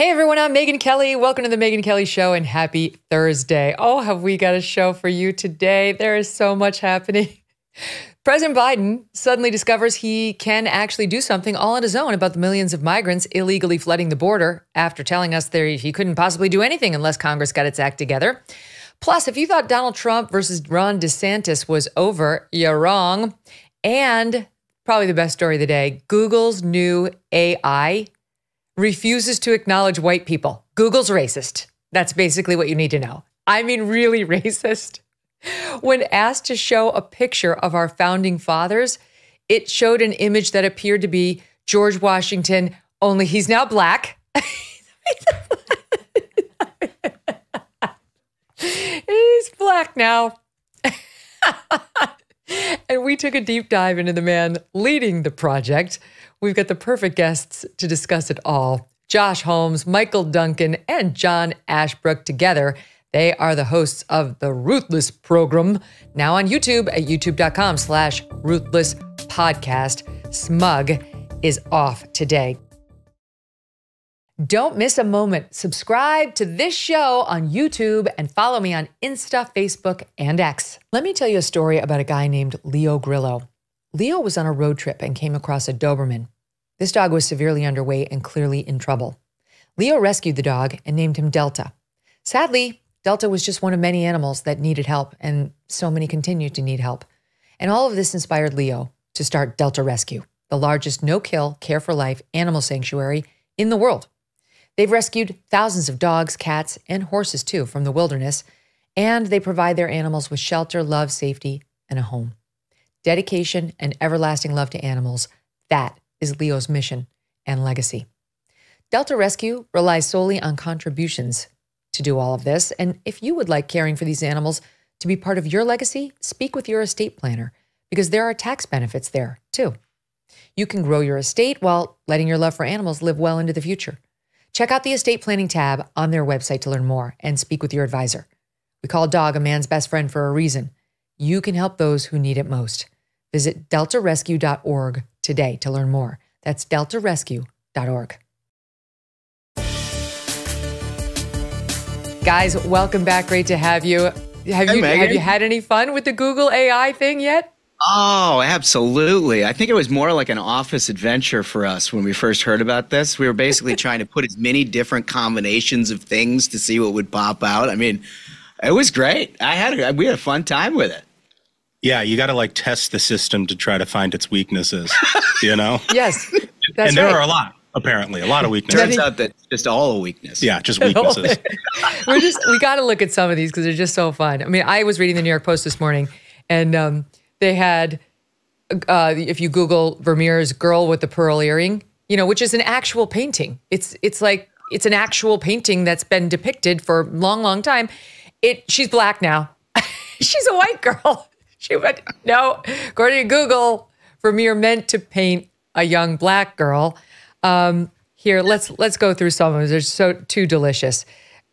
Hey everyone, I'm Megyn Kelly. Welcome to the Megyn Kelly Show and happy Thursday. Oh, have we got a show for you today? There is so much happening. President Biden suddenly discovers he can actually do something all on his own about the millions of migrants illegally flooding the border after telling us there he couldn't possibly do anything unless Congress got its act together. Plus, if you thought Donald Trump versus Ron DeSantis was over, you're wrong. And probably the best story of the day Google's new AI refuses to acknowledge white people. Google's racist. That's basically what you need to know. I mean, really racist. When asked to show a picture of our founding fathers, it showed an image that appeared to be George Washington, only he's now black. he's black now. and we took a deep dive into the man leading the project. We've got the perfect guests to discuss it all. Josh Holmes, Michael Duncan, and John Ashbrook together. They are the hosts of the Ruthless program, now on YouTube at youtube.com slash ruthless podcast. Smug is off today. Don't miss a moment. Subscribe to this show on YouTube and follow me on Insta, Facebook, and X. Let me tell you a story about a guy named Leo Grillo. Leo was on a road trip and came across a Doberman. This dog was severely underweight and clearly in trouble. Leo rescued the dog and named him Delta. Sadly, Delta was just one of many animals that needed help, and so many continue to need help. And all of this inspired Leo to start Delta Rescue, the largest no kill, care for life animal sanctuary in the world. They've rescued thousands of dogs, cats, and horses too from the wilderness, and they provide their animals with shelter, love, safety, and a home dedication, and everlasting love to animals. That is Leo's mission and legacy. Delta Rescue relies solely on contributions to do all of this. And if you would like caring for these animals to be part of your legacy, speak with your estate planner because there are tax benefits there too. You can grow your estate while letting your love for animals live well into the future. Check out the estate planning tab on their website to learn more and speak with your advisor. We call a dog a man's best friend for a reason. You can help those who need it most. Visit deltarescue.org today to learn more. That's deltarescue.org. Guys, welcome back. Great to have you. Have Hey, you Megyn. have you had any fun with the Google AI thing yet? Oh, absolutely. I think it was more like an office adventure for us when we first heard about this. We were basically trying to put as many different combinations of things to see what would pop out. I mean, it was great. I had a, we had a fun time with it. Yeah, you got to like test the system to try to find its weaknesses, you know? Yes. That's and there right. are a lot, apparently, a lot of weaknesses. Turns out that just all a weakness. Yeah, just weaknesses. We're just we got to look at some of these because they're just so fun. I mean, I was reading the New York Post this morning, and um, they had uh, if you Google Vermeer's "Girl with the Pearl Earring," you know, which is an actual painting. It's it's like it's an actual painting that's been depicted for a long, long time. It she's black now. she's a white girl. She went no, according to Google, Vermeer meant to paint a young black girl. Um, here, let's let's go through some of them. They're so too delicious.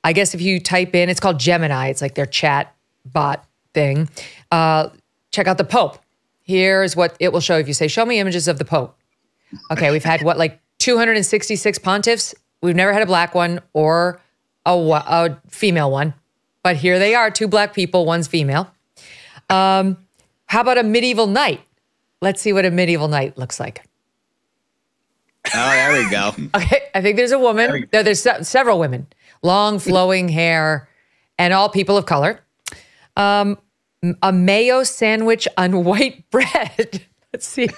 I guess if you type in, it's called Gemini. It's like their chat bot thing. Uh, check out the Pope. Here's what it will show if you say, "Show me images of the Pope." Okay, we've had what like 266 pontiffs. We've never had a black one or a, a female one, but here they are: two black people, one's female. Um, how about a medieval knight? Let's see what a medieval knight looks like. Oh, there we go. Okay, I think there's a woman. No, there's se- several women, long flowing hair, and all people of color. Um, a mayo sandwich on white bread. Let's see.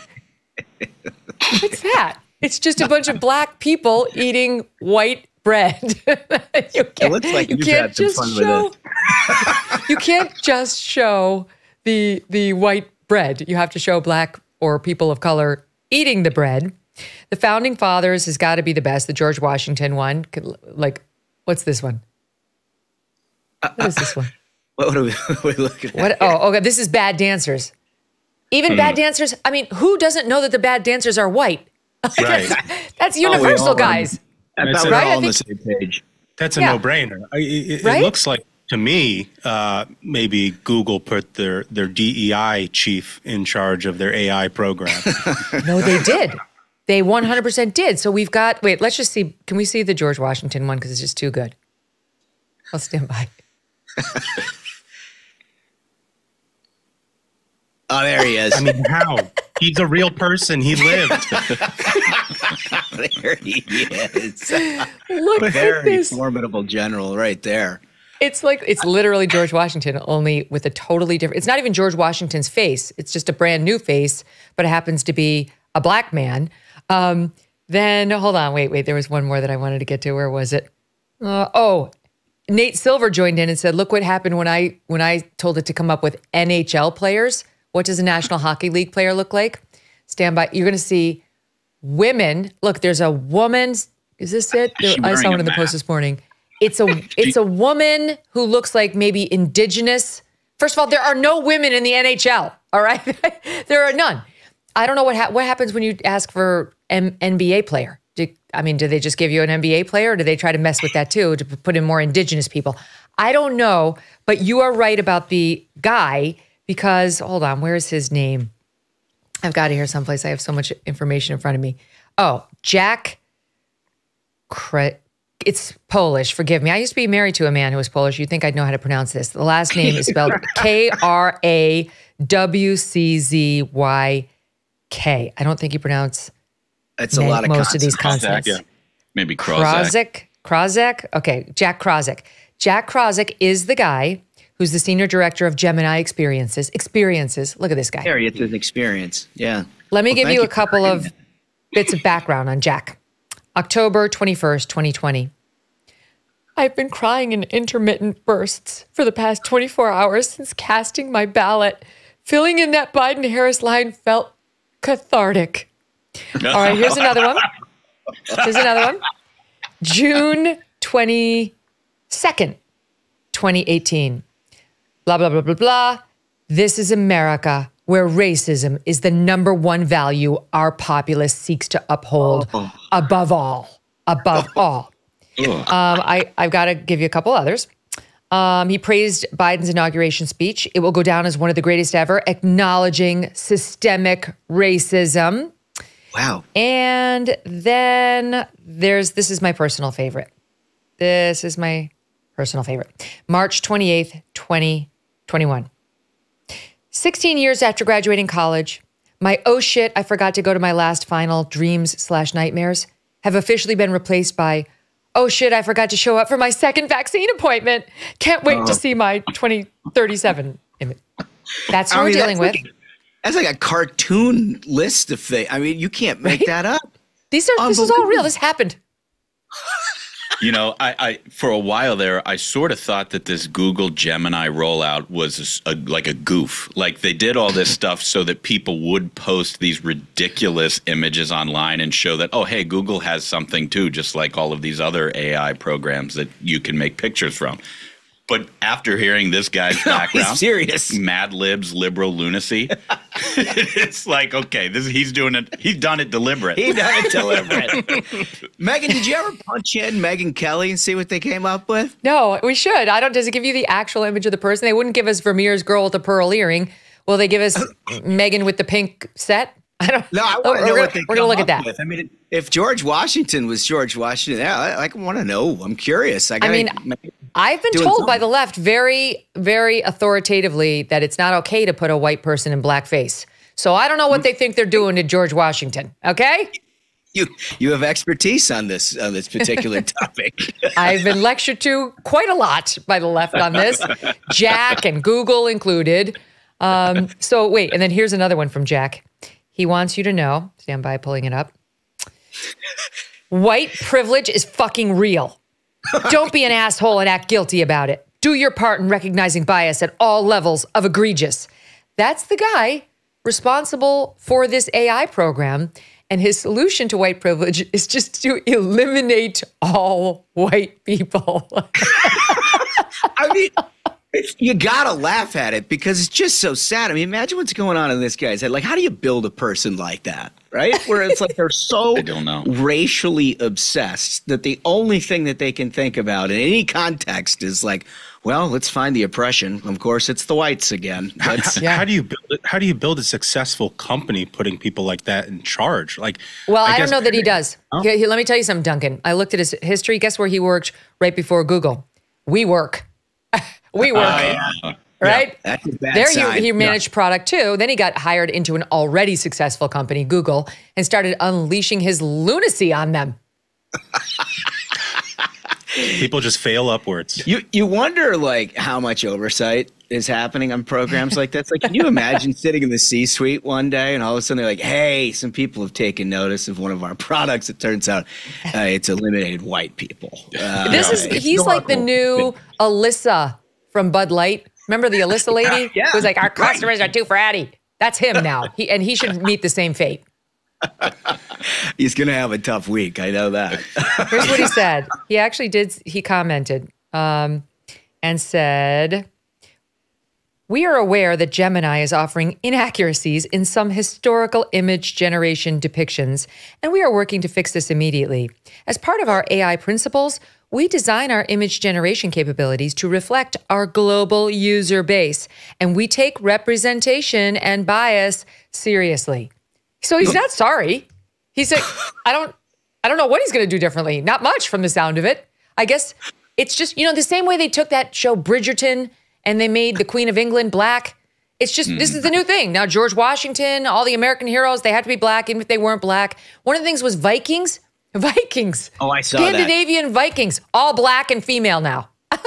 What's that? It's just a bunch of black people eating white bread. you can't, looks like you can't had some just fun with show. you can't just show the the white bread. You have to show black or people of color eating the bread. The founding fathers has got to be the best. The George Washington one, Could- like, what's this one? What is this one? What are we, what are we looking at? What? Oh, okay. This is bad dancers. Even bad hmm. dancers. I mean, who doesn't know that the bad dancers are white? Right. That's Oh, universal, all are. guys. I Right, thought so- we Right, I all on the same page. That's a Yeah. no-brainer. I- It, it Right? looks like to me, uh, maybe Google put their their DEI chief in charge of their AI program. No, they did. They 100% did. So we've got, wait, let's just see. Can we see the George Washington one? Because it's just too good. I'll stand by. Oh, there he is. I mean, how? He's a real person. He lived. there he is. Look at this. formidable general right there. It's like, it's literally George Washington, only with a totally different, it's not even George Washington's face. It's just a brand new face, but it happens to be a black man. Um, then, hold on, wait, wait. There was one more that I wanted to get to. Where was it? Uh, oh, Nate Silver joined in and said, "Look what happened when I when I told it to come up with NHL players. What does a National Hockey League player look like? Stand by. You're going to see women. Look, there's a woman. Is this it? she I saw one in the post this morning. It's a it's a woman who looks like maybe indigenous. First of all, there are no women in the NHL. All right, there are none. I don't know what ha- what happens when you ask for M- NBA player. Do, I mean, do they just give you an NBA player, or do they try to mess with that too to put in more indigenous people? I don't know, but you are right about the guy because hold on, where is his name? I've got it here someplace. I have so much information in front of me. Oh, Jack. Kre- it's Polish. Forgive me. I used to be married to a man who was Polish. You'd think I'd know how to pronounce this. The last name is spelled K R A W C Z Y K. I don't think you pronounce It's a lot of most of these consonants. consonants. yeah. Maybe Krozak. Krozek. Krozek. Okay, Jack Krozek. Jack Krozek is the guy who's the senior director of Gemini Experiences. Experiences. Look at this guy. There, it's an experience. Yeah. Let me Well, give you a for couple of that. bits of background on Jack. October 21st, 2020. I've been crying in intermittent bursts for the past 24 hours since casting my ballot. Filling in that Biden Harris line felt cathartic. All right, here's another one. Here's another one. June 22nd, 2018. Blah, blah, blah, blah, blah. This is America, where racism is the number one value our populace seeks to uphold above all. Above all. Um, I, I've got to give you a couple others. Um, he praised Biden's inauguration speech. It will go down as one of the greatest ever, acknowledging systemic racism. Wow. And then there's this is my personal favorite. This is my personal favorite. March 28th, 2021. 16 years after graduating college, my oh shit, I forgot to go to my last final dreams slash nightmares have officially been replaced by oh shit, I forgot to show up for my second vaccine appointment. Can't wait to oh. see my 2037 image. That's what I we're dealing that's with. like- That's like a cartoon list of things. I mean, you can't make that up. These are this is all real. This happened. You know, I, I for a while there, I sort of thought that this Google Gemini rollout was a, like a goof. Like they did all this stuff so that people would post these ridiculous images online and show that, oh, hey, Google has something too, just like all of these other AI programs that you can make pictures from. But after hearing this guy's He's background, serious. Mad Libs, liberal lunacy, it's like okay, this he's doing it. He's done it deliberate. He done it deliberate. Megyn, did you ever punch in Megyn Kelly and see what they came up with? No, we should. I don't. Does it give you the actual image of the person? They wouldn't give us Vermeer's girl with the pearl earring. Will they give us Megyn with the pink set? I don't. No, I Oh, want to know we're what gonna- they We're gonna look at that. with. I mean, if George Washington was George Washington, yeah, I, I want to know. I'm curious. I, gotta, mean, I've been told by the left very, very authoritatively that it's not okay to put a white person in blackface. So I don't know what they think they're doing to George Washington. Okay, you you have expertise on this on this particular topic. I've been lectured to quite a lot by the left on this, Jack and Google included. Um, so wait, and then here's another one from Jack. He wants you to know. Stand by, pulling it up. White privilege is fucking real. Don't be an asshole and act guilty about it. Do your part in recognizing bias at all levels of egregious. That's the guy responsible for this AI program. And his solution to white privilege is just to eliminate all white people. I mean, It's, you gotta laugh at it because it's just so sad. I mean, imagine what's going on in this guy's head. Like, how do you build a person like that, right? Where it's like they're so I don't know. racially obsessed that the only thing that they can think about in any context is like, well, let's find the oppression. Of course, it's the whites again. That's, Yeah. How do you build it? How do you build a successful company putting people like that in charge? Like, Well, I, guess- don't know that he does. Here- here, let me tell you something, Duncan. I looked at his history. Guess where he worked right before Google? WeWork. we work. Right? That's a bad there sign. he, he managed product too. Then he got hired into an already successful company, Google, and started unleashing his lunacy on them. People just fail upwards. You you wonder like how much oversight is happening on programs like this. Like, can you imagine sitting in the C-suite one day and all of a sudden they're like, "Hey, some people have taken notice of one of our products. It turns out uh, it's eliminated white people." Uh, This is he's like the new Alyssa from Bud Light. Remember the Alyssa lady Yeah, who's like, "Our right. customers are too fratty." That's him now. He and he should meet the same fate. He's gonna have a tough week. I know that. Here's what he said. He actually did. He commented um, and said, "We are aware that Gemini is offering inaccuracies in some historical image generation depictions, and we are working to fix this immediately. As part of our AI principles." We design our image generation capabilities to reflect our global user base, and we take representation and bias seriously. So he's not sorry. He's like, I don't, I don't know what he's going to do differently. Not much from the sound of it. I guess it's just you know the same way they took that show Bridgerton and they made the Queen of England black. It's just this is the mm-hmm. new thing now. George Washington, all the American heroes, they had to be black, even if they weren't black. One of the things was Vikings. Vikings. Oh, I saw that. Scandinavian Vikings, all black and female now.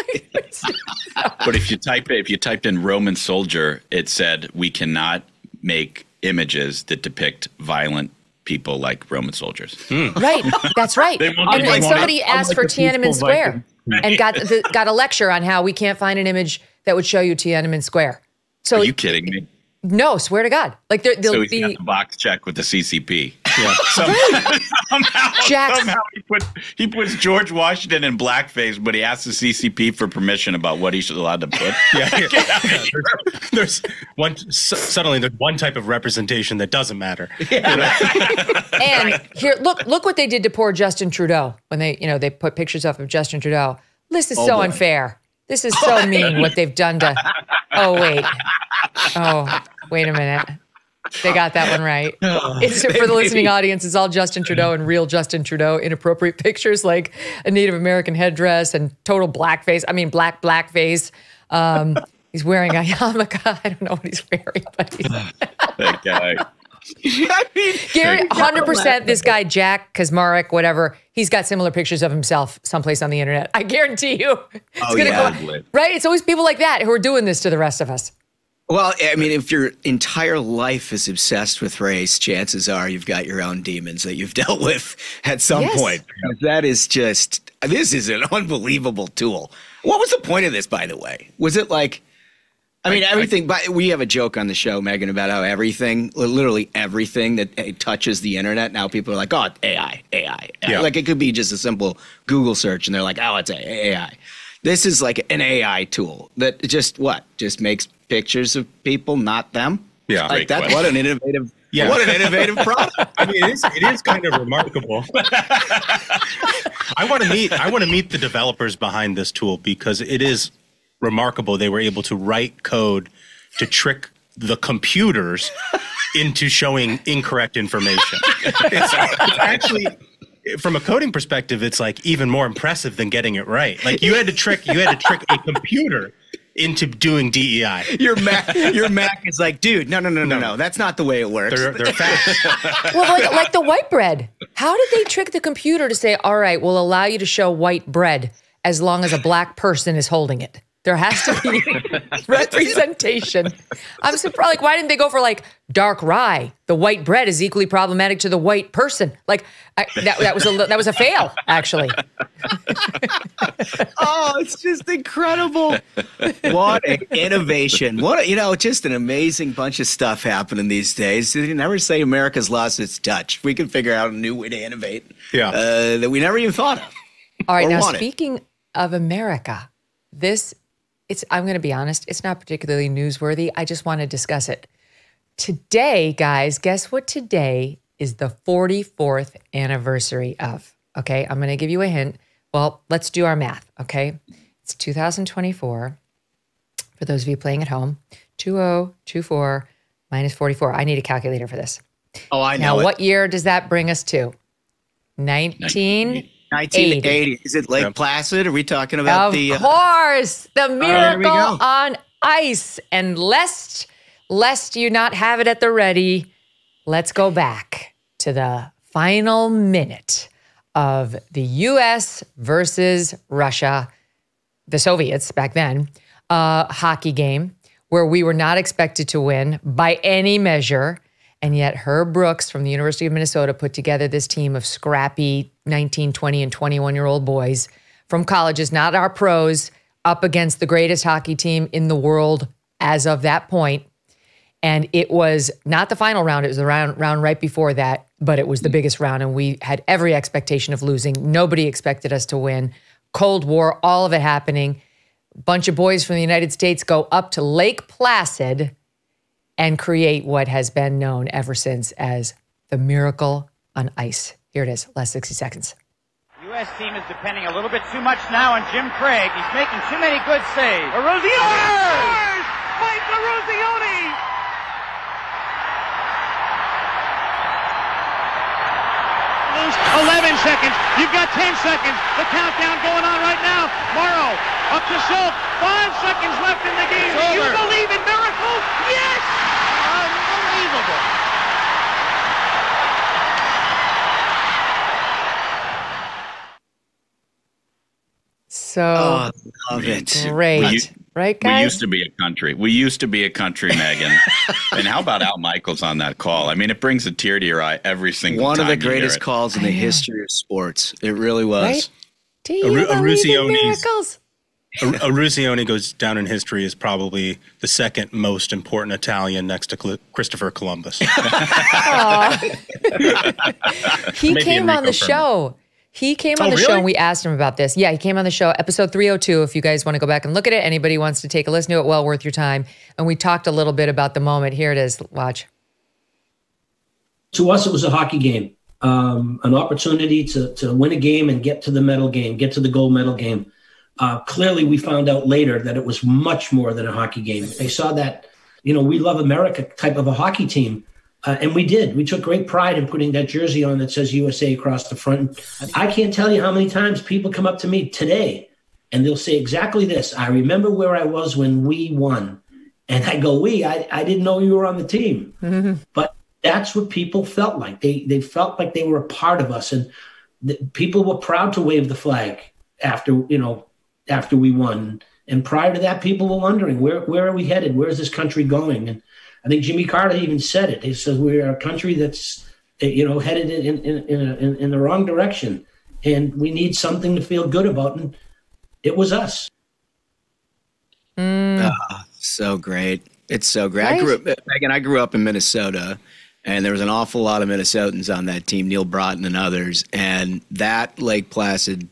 But if you type if you typed in Roman soldier, it said we cannot make images that depict violent people like Roman soldiers. Hmm. Right. That's right. and, and somebody it. asked Unlike for Tiananmen Square Vikings. and got the, got a lecture on how we can't find an image that would show you Tiananmen Square. So Are you kidding me? no, swear to God. Like there, So there'll he's be got the box check with the CCP. Yeah. somehow, Jax. somehow he puts he puts George Washington in blackface, but he asks the CCP for permission about what he's allowed to put. Yeah, yeah. There's, there's one s- suddenly there's one type of representation that doesn't matter. Yeah, and here look look what they did to poor Justin Trudeau when they you know they put pictures up of Justin Trudeau. This is oh, so boy. unfair. This is so mean what they've done to. Oh wait. Oh wait a minute. They got that one right. It's for the listening audience. It's all Justin Trudeau and real Justin Trudeau inappropriate pictures like a Native American headdress and total blackface. I mean black blackface. Um, he's wearing a yarmulke. I don't know what he's wearing, but he's, That guy. I mean, Gary, hundred percent. This guy Jack Kazmarek, whatever, he's got similar pictures of himself someplace on the internet. I guarantee you. It's Oh, gonna yeah. go right. It's always people like that who are doing this to the rest of us. Well, I mean, if your entire life is obsessed with race, chances are you've got your own demons that you've dealt with at some Yes. point. That is just, this is an unbelievable tool. What was the point of this, by the way? Was it like, I mean, everything, but we have a joke on the show, Megyn, about how everything, literally everything that uh, touches the internet, now people are like, oh, AI, AI. Yeah. Like it could be just a simple Google search and they're like, oh, it's AI. This is like an AI tool that just what? Just makes pictures of people, not them? Yeah. Like that's question. what an innovative Yeah. what an innovative product. I mean, it is, it is kind of remarkable. I want to meet I want to meet the developers behind this tool because it is remarkable they were able to write code to trick the computers into showing incorrect information. It's, it's actually from a coding perspective, it's like even more impressive than getting it right. Like you had to trick you had to trick a computer into doing DEI. Your Mac your Mac is like, dude, no, no, no, no, no. That's not the way it works. They're, they're fast. Well, like, like the white bread. How did they trick the computer to say, "All right, we'll allow you to show white bread as long as a black person is holding it"? There has to be representation. I'm surprised. Like, why didn't they go for like dark rye? The white bread is equally problematic to the white person. Like, I, that, that was a that was a fail, actually. oh, it's just incredible. What an innovation. What a, you know, just an amazing bunch of stuff happening these days. You never say America's lost its touch. We can figure out a new way to innovate. Yeah. Uh, that we never even thought of. All right, now want it. speaking of America, this it's I'm going to be honest, it's not particularly newsworthy. I just want to discuss it. Today, guys, guess what today is the 44th anniversary of? Okay, I'm going to give you a hint. Well, let's do our math, okay? It's 2024. For those of you playing at home, 2024 minus 44. I need a calculator for this. Oh, I Now, know it. what year does that bring us to? 19 1980. Is it Lake Yep. Placid? Are we talking about Of the? uh, course, the miracle go. on ice. And lest lest you not have it at the ready, let's go back to the final minute of the U.S. versus Russia, the Soviets back then, uh, hockey game where we were not expected to win by any measure. And yet, Herb Brooks from the University of Minnesota put together this team of scrappy 19, 20, and 21 year old boys from colleges, not our pros, up against the greatest hockey team in the world as of that point. And it was not the final round, it was the round, round right before that, but it was the biggest round. And we had every expectation of losing. Nobody expected us to win. Cold War, all of it happening. bunch of boys from the United States go up to Lake Placid and create what has been known ever since as the miracle on ice. Here it is, last 60 seconds. U.S. team is depending a little bit too much now on Jim Craig. He's making too many good saves. Eruzione! Scores! Mike Eruzione! Lose 11 seconds. You've got 10 seconds. The countdown going on right now. Morrow up to Schultz. Five seconds left in the game. Do you believe in miracles? Yes! Unbelievable. So Oh, love it. great. We u- right, We used to be a country. We used to be a country, Megyn. and how about Al Michaels on that call? I mean, it brings a tear to your eye every single One time. of the you greatest calls in the history of sports. It really was. Right? Do you Aru- believe in Eruzione's- miracles? Ar- goes down in history as probably the second most important Italian next to Cl- Christopher Columbus. He Maybe came on the Fermi. show. He came on Oh, the show and we asked him about this. Yeah, he came on the show, episode 302. If you guys want to go back and look at it, anybody wants to take a listen to it, well worth your time. And we talked a little bit about the moment. Here it is. Watch. to us, it was a hockey game, um, an opportunity to, to win a game and get to the medal game, get to the gold medal game. Uh, clearly, we found out later that it was much more than a hockey game. They saw that, you know, we love America type of a hockey team. Uh, and we did. We took great pride in putting that jersey on that says USA across the front. I can't tell you how many times people come up to me today and they'll say exactly this I remember where I was when we won. And I go, We, I, I didn't know you were on the team. But that's what people felt like. They they felt like they were a part of us, and the, people were proud to wave the flag after you know after we won. And prior to that, people were wondering where where are we headed? Where is this country going? And I think Jimmy Carter even said it. He says we're a country that's eh, you know headed in in in, in, in the wrong direction, and we need something to feel good about. And it was us. oh So great. It's so great. I grew up, eh, Megyn, I grew up in Minnesota, and there was an awful lot of Minnesotans on that team, Neal Broten and others. And that Lake Placid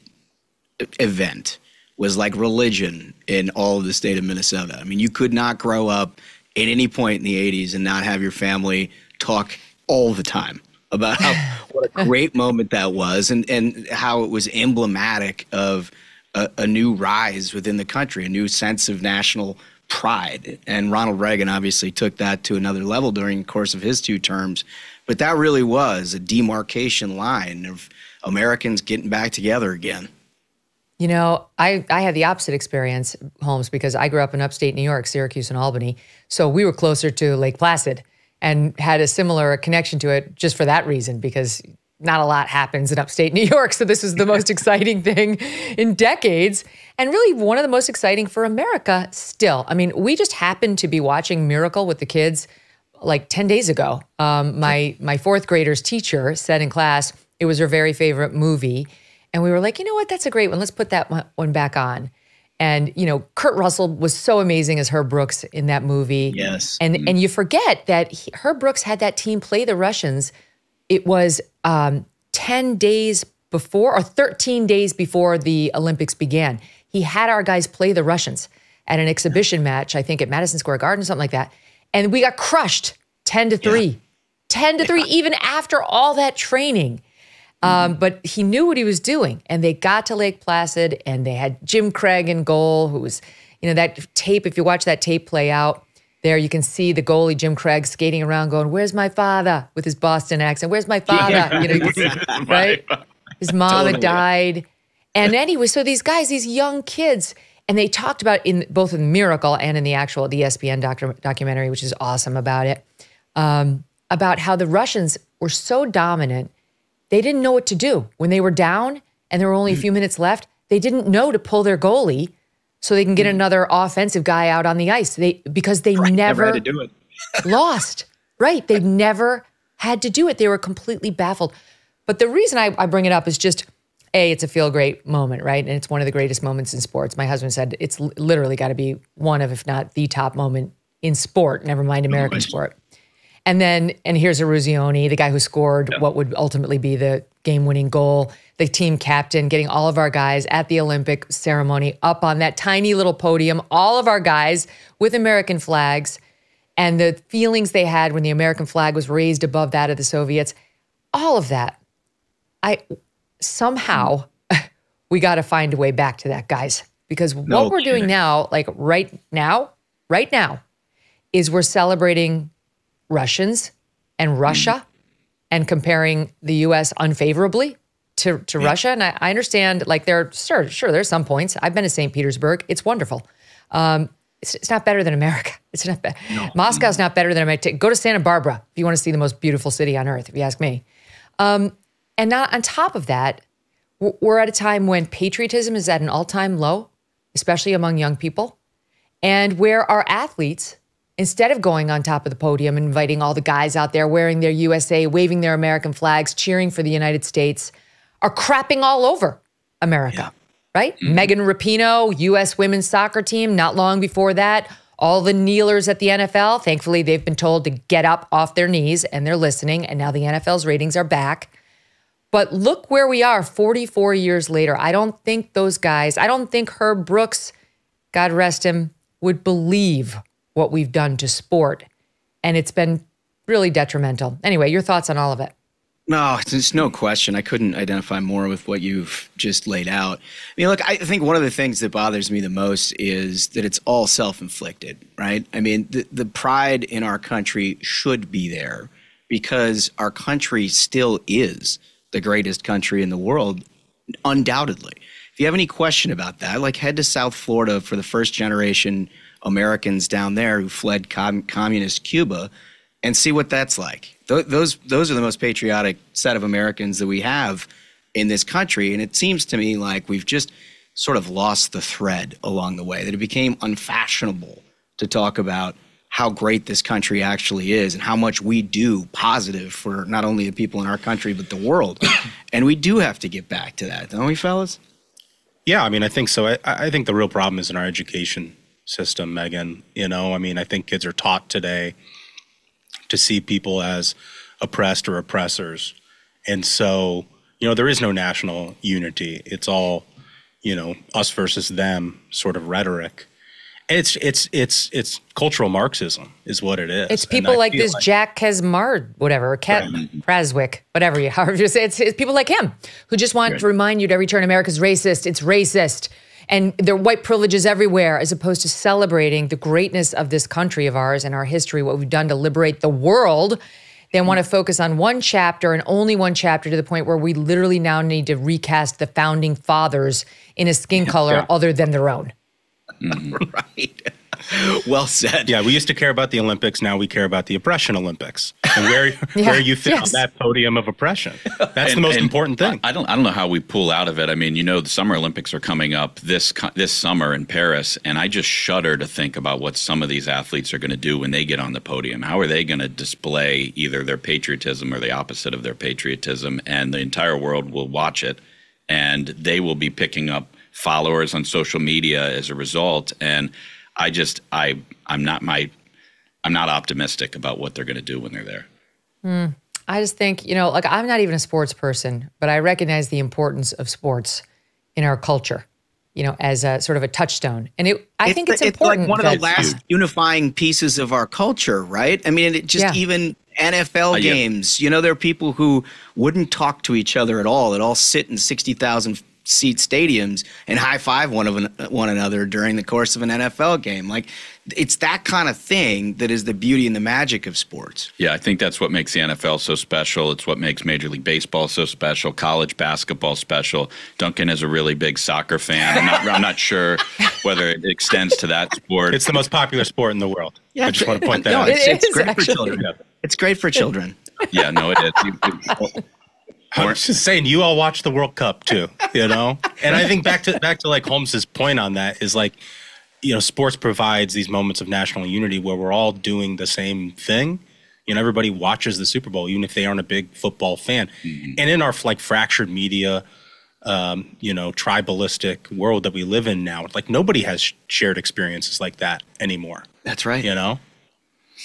event was like religion in all of the state of Minnesota. I mean, you could not grow up at any point in the 80s and not have your family talk all the time about how what a great moment that was and, and how it was emblematic of a, a new rise within the country, a new sense of national pride. And Ronald Reagan obviously took that to another level during the course of his two terms. But that really was a demarcation line of Americans getting back together again. You know, I, I had the opposite experience, Holmes, because I grew up in upstate New York, Syracuse and Albany. So we were closer to Lake Placid and had a similar connection to it just for that reason, because not a lot happens in upstate New York. So this was the most exciting thing in decades. And really one of the most exciting for America still. I mean, we just happened to be watching Miracle with the kids like 10 days ago. Um, my my fourth grader's teacher said in class it was her very favorite movie. And we were like, you know what? That's a great one. Let's put that one- back on. And, you know, Kurt Russell was so amazing as Herb Brooks in that movie. Yes. And, and you forget that he, Herb Brooks had that team play the Russians. It was um, 10 days before or 13 days before the Olympics began. He had our guys play the Russians at an exhibition match, I think at Madison Square Garden, something like that. And we got crushed 10 to 3. Yeah. 10 to 3, even after all that training. Um, but he knew what he was doing. And they got to Lake Placid and they had Jim Craig in goal, who was, you know, that tape, if you watch that tape play out, there you can see the goalie Jim Craig skating around going, Where's my father? with his Boston accent. Where's my father? Yeah. You know, you see, right? His mom totally. had died. And anyway, so these guys, these young kids, and they talked about in both in Miracle and in the actual the ESPN docu- documentary, which is awesome about it, um, about how the Russians were so dominant, they didn't know what to do when they were down and there were only a few minutes left. They didn't know to pull their goalie so they can get hmm. another offensive guy out on the ice. They because they right, never, never had to do it. lost. Right, they never had to do it. They were completely baffled. But the reason I, I bring it up is just a it's a feel great moment right and it's one of the greatest moments in sports my husband said it's literally got to be one of if not the top moment in sport never mind american oh, sport and then and here's Eruzione, the guy who scored yeah. what would ultimately be the game-winning goal the team captain getting all of our guys at the olympic ceremony up on that tiny little podium all of our guys with american flags and the feelings they had when the american flag was raised above that of the soviets all of that i somehow we got to find a way back to that, guys. Because no what we're kidding. doing now, like right now, right now, is we're celebrating Russians and Russia and comparing the US unfavorably to, to yeah. Russia. And I, I, understand, like, there, sure, sure, there's some points. I've been to St. Petersburg, it's wonderful. Um, it's, it's, not better than America. It's not bad. No. Moscow's not better than America. Go to Santa Barbara if you want to see the most beautiful city on earth, if you ask me. Um, and not on top of that, we're at a time when patriotism is at an all time low, especially among young people, and where our athletes, instead of going on top of the podium and inviting all the guys out there wearing their USA, waving their American flags, cheering for the United States, are crapping all over America, yeah. right? Mm-hmm. Megan Rapinoe, U.S. women's soccer team, not long before that, all the kneelers at the NFL, thankfully, they've been told to get up off their knees and they're listening. And now the NFL's ratings are back. But look where we are 44 years later. I don't think those guys, I don't think Herb Brooks, God rest him, would believe what we've done to sport. And it's been really detrimental. Anyway, your thoughts on all of it? No, it's no question. I couldn't identify more with what you've just laid out. I mean, look, I think one of the things that bothers me the most is that it's all self inflicted, right? I mean, the, the pride in our country should be there because our country still is the greatest country in the world, undoubtedly. If you have any question about that, like head to South Florida for the first generation Americans down there who fled com- communist Cuba and see what that's like. Th- those those are the most patriotic set of Americans that we have in this country, and it seems to me like we've just sort of lost the thread along the way. That it became unfashionable to talk about how great this country actually is and how much we do positive for not only the people in our country but the world. and we do have to get back to that, don't we, fellas? Yeah, I mean, I think so. I, I think the real problem is in our education system, Megyn. You know, I mean, I think kids are taught today to see people as oppressed or oppressors. And so, you know, there is no national unity. It's all, you know, us versus them sort of rhetoric. It's it's it's it's cultural Marxism is what it is. It's people like this like, Jack Kesmard, whatever, Ke- right. Mm-hmm. Kraswick, whatever you however you say. It's, it's people like him who just want right. to remind you to every turn America's racist. It's racist, and there are white privileges everywhere, as opposed to celebrating the greatness of this country of ours and our history, what we've done to liberate the world. They want to focus on one chapter and only one chapter to the point where we literally now need to recast the founding fathers in a skin color yeah. other than their own. Mm-hmm. right. well said. Yeah, we used to care about the Olympics. Now we care about the oppression Olympics and where yeah, where you fit yes. on that podium of oppression. That's and, the most important thing. I don't I don't know how we pull out of it. I mean, you know, the Summer Olympics are coming up this this summer in Paris, and I just shudder to think about what some of these athletes are going to do when they get on the podium. How are they going to display either their patriotism or the opposite of their patriotism, and the entire world will watch it, and they will be picking up followers on social media as a result. And I just I I'm not my I'm not optimistic about what they're going to do when they're there. Mm. I just think you know, like I'm not even a sports person, but I recognize the importance of sports in our culture. you know, as a sort of a touchstone. And it, I think it's, it's important. like one of the that- last unifying pieces of our culture, right? I mean, it just Yeah. even NFL Uh, yeah. games, you know, there are people who wouldn't talk to each other at all. It all sit in 60,000 seat stadiums and high five one of an, one another during the course of an NFL game. Like it's that kind of thing that is the beauty and the magic of sports. Yeah, I think that's what makes the NFL so special. It's what makes Major League Baseball so special, college basketball special. Duncan is a really big soccer fan. I'm not, I'm not sure whether it extends to that sport. It's the most popular sport in the world. I just want to point that No, out. it's, It it's is, great actually. for children. It's great for children. yeah, no, it is. You- you- I was just saying, you all watch the World Cup too, you know. and I think back to back to like Holmes's point on that is like, you know, sports provides these moments of national unity where we're all doing the same thing. You know, everybody watches the Super Bowl, even if they aren't a big football fan. And in our like fractured media, um, you know, tribalistic world that we live in now, like nobody has shared experiences like that anymore. That's right. You know,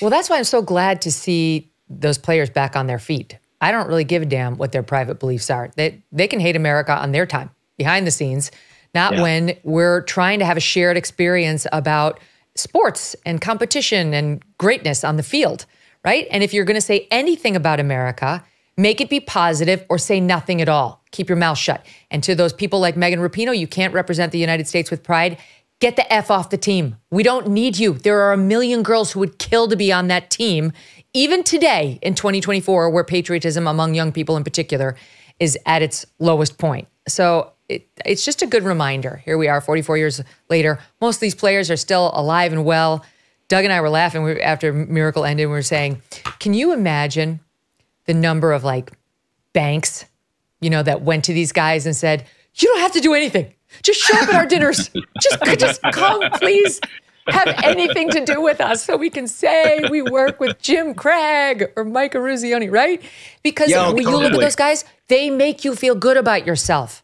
Well, that's why I'm so glad to see those players back on their feet. I don't really give a damn what their private beliefs are. They they can hate America on their time, behind the scenes, not Yeah. when we're trying to have a shared experience about sports and competition and greatness on the field, right? And if you're going to say anything about America, make it be positive or say nothing at all. Keep your mouth shut. And to those people like Megan Rapinoe, you can't represent the United States with pride. Get the F off the team. We don't need you. There are a million girls who would kill to be on that team, even today in 2024, where patriotism among young people in particular is at its lowest point. So it, it's just a good reminder. Here we are, 44 years later. Most of these players are still alive and well. Doug and I were laughing after Miracle ended. We were saying, can you imagine the number of like banks, you know, that went to these guys and said, "You don't have to do anything. Just show up at our dinners. Just, just come, please." Have anything to do with us so we can say we work with Jim Craig or Mike Eruzione, right? Because Yo, when you look at those guys, they make you feel good about yourself.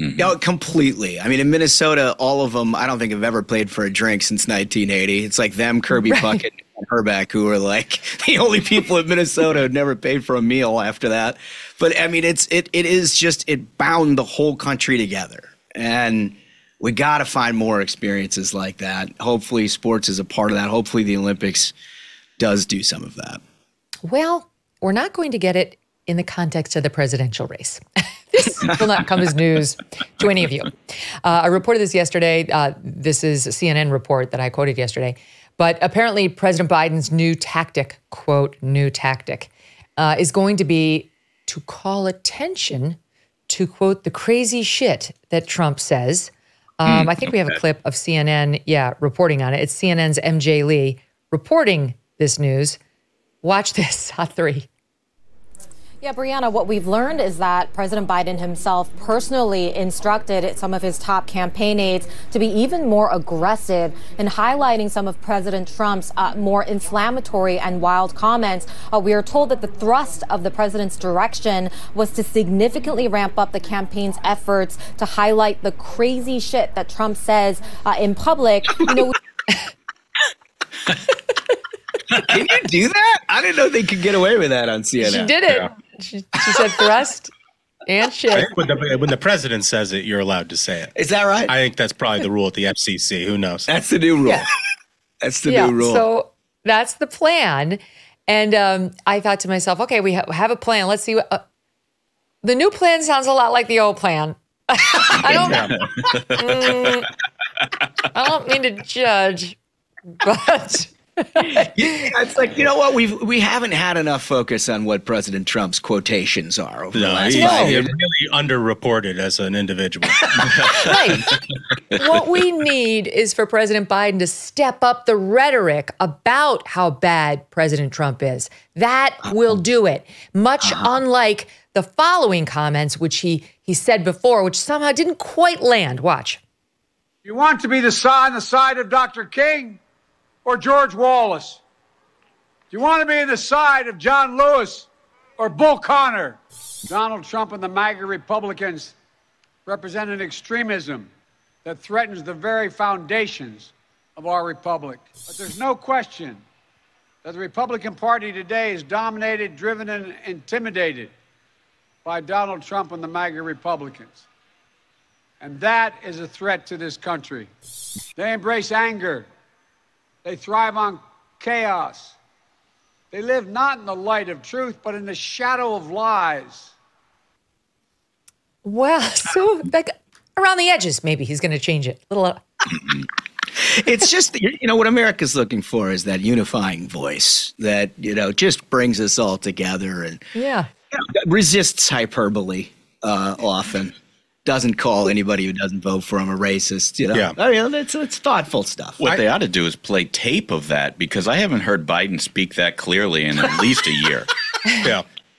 Mm-hmm. No, completely. I mean, in Minnesota, all of them, I don't think have ever played for a drink since 1980. It's like them, Kirby Right. Puckett, and Hrbek, who are like the only people in Minnesota who never paid for a meal after that. But I mean, it's it it is just it bound the whole country together, and we got to find more experiences like that. Hopefully, sports is a part of that. Hopefully, the Olympics does do some of that. Well, we're not going to get it in the context of the presidential race. this will not come as news to any of you. Uh, I reported this yesterday. Uh, this is a CNN report that I quoted yesterday. But apparently, President Biden's new tactic, quote, new tactic, uh, is going to be to call attention to, quote, the crazy shit that Trump says. Um, I think we have a clip of CNN, yeah, reporting on it. It's CNN's MJ Lee reporting this news. Watch this, hot three. Yeah, Brianna, what we've learned is that President Biden himself personally instructed some of his top campaign aides to be even more aggressive in highlighting some of President Trump's uh, more inflammatory and wild comments. Uh, we are told that the thrust of the president's direction was to significantly ramp up the campaign's efforts to highlight the crazy shit that Trump says uh, in public. You know, Can you do that? I didn't know they could get away with that on CNN. She did it. She, she said thrust and I shit. think when the, when the president says it, you're allowed to say it. Is that right? I think that's probably the rule at the FCC. Who knows? That's the new rule. Yeah. That's the Yeah. new rule. So that's the plan. And um, I thought to myself, okay, we ha- have a plan. Let's see what. Uh, the new plan sounds a lot like the old plan. I don't. Mm, I don't mean to judge, but Yeah, it's like you know what we've we haven't had enough focus on what President Trump's quotations are over the last he's five he's years. really underreported as an individual. right. what we need is for President Biden to step up the rhetoric about how bad President Trump is. That will do it. Much uh-huh. unlike the following comments, which he he said before, which somehow didn't quite land. Watch. You want to be the side on the side of Dr. King or George Wallace? Do you want to be on the side of John Lewis or Bull Connor? Donald Trump and the MAGA Republicans represent an extremism that threatens the very foundations of our republic. But there's no question that the Republican Party today is dominated, driven, and intimidated by Donald Trump and the MAGA Republicans. And that is a threat to this country. They embrace anger. They thrive on chaos. They live not in the light of truth, but in the shadow of lies. Well, so like around the edges, maybe he's going to change it. A little. it's just you know what America's looking for is that unifying voice that you know just brings us all together and yeah you know, resists hyperbole uh, often. Doesn't call anybody who doesn't vote for him a racist. You know, Yeah. I mean, it's it's thoughtful stuff. What they ought to do is play tape of that because I haven't heard Biden speak that clearly in at least a year. Yeah.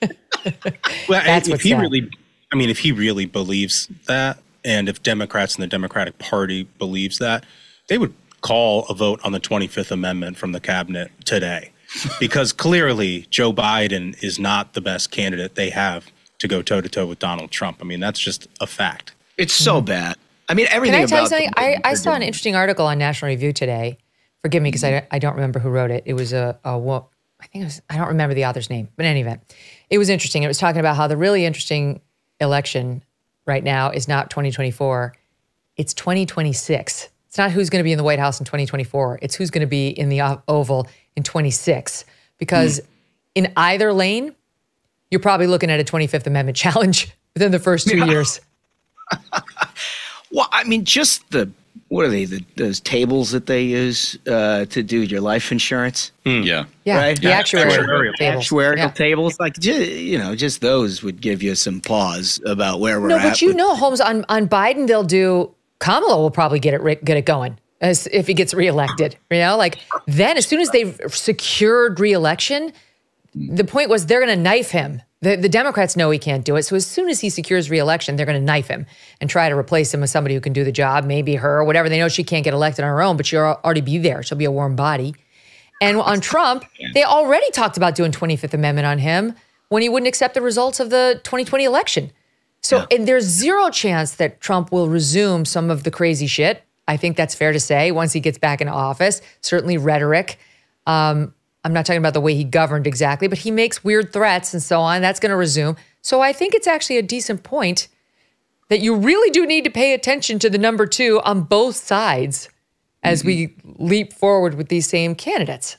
well, That's if he sad. really, I mean, if he really believes that, and if Democrats and the Democratic Party believes that, they would call a vote on the 25th Amendment from the cabinet today, because clearly Joe Biden is not the best candidate they have to go toe to toe with Donald Trump. I mean, that's just a fact. It's so mm-hmm. bad. I mean, everything. Can everything. I tell you something? I, I saw an interesting article on National Review today. Forgive me because I, I don't remember who wrote it. It was a, a wo- I think it was, I don't remember the author's name, but in any event, it was interesting. It was talking about how the really interesting election right now is not 2024, it's 2026. It's not who's going to be in the White House in 2024, it's who's going to be in the Oval in 26. Because mm. in either lane, you're probably looking at a 25th Amendment challenge within the first two years. Well, I mean, just the what are they? The, those tables that they use uh, to do your life insurance, Yeah. Yeah, Right? the Yeah, actuarial, actuarial. tables. actuarial Yeah. tables, like ju- you know, just those would give you some pause about where we're No, at. No, but you with- know, Holmes on on Biden, they'll do. Kamala will probably get it get it going as if he gets reelected. You know, like then as soon as they've secured reelection, the point was they're going to knife him. The, the Democrats know he can't do it. So as soon as he secures reelection, they're going to knife him and try to replace him with somebody who can do the job, maybe her or whatever. They know she can't get elected on her own, but she'll already be there. She'll be a warm body. And on Trump, they already talked about doing 25th Amendment on him when he wouldn't accept the results of the 2020 election. So, and there's zero chance that Trump will resume some of the crazy shit. I think that's fair to say once he gets back in office. Certainly rhetoric. Um, I'm not talking about the way he governed exactly, but he makes weird threats and so on. That's going to resume. So I think it's actually a decent point that you really do need to pay attention to the number two on both sides as mm-hmm. we leap forward with these same candidates.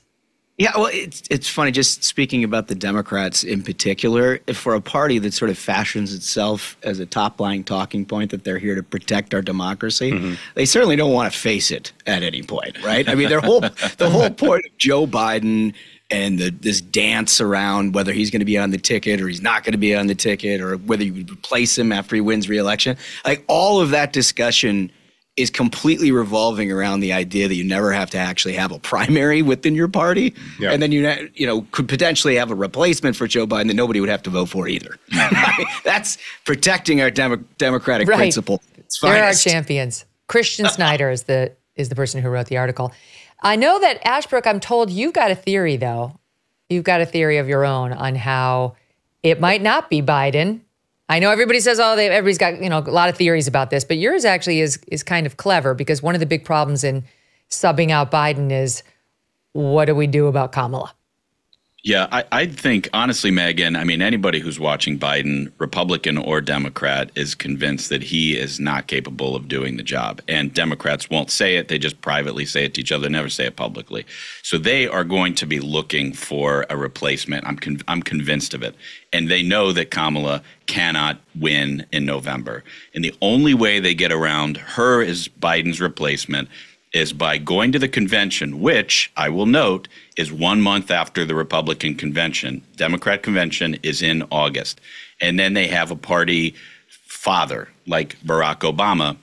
Yeah, well, it's it's funny. Just speaking about the Democrats in particular, if for a party that sort of fashions itself as a top-line talking point that they're here to protect our democracy, mm-hmm. they certainly don't want to face it at any point, right? I mean, their whole the whole point of Joe Biden and the, this dance around whether he's going to be on the ticket or he's not going to be on the ticket or whether you would replace him after he wins re-election, like all of that discussion is completely revolving around the idea that you never have to actually have a primary within your party, Yeah. and then you you know could potentially have a replacement for Joe Biden that nobody would have to vote for either. That's protecting our demo- democratic Right. principle. It's There are finest. champions. Christian Schneider is the is the person who wrote the article. I know that Ashbrook. I'm told you've got a theory though. You've got a theory of your own on how it might not be Biden. I know everybody says, "Oh, they, everybody's got you know a lot of theories about this," but yours actually is is kind of clever because one of the big problems in subbing out Biden is what do we do about Kamala? Yeah, I, I think honestly, Megyn. I mean, anybody who's watching Biden, Republican or Democrat, is convinced that he is not capable of doing the job. And Democrats won't say it; they just privately say it to each other, never say it publicly. So they are going to be looking for a replacement. I'm I'm convinced of it, and they know that Kamala cannot win in November. And the only way they get around her is Biden's replacement is by going to the convention, which I will note is one month after the Republican convention. Democrat convention is in August. And then they have a party father like Barack Obama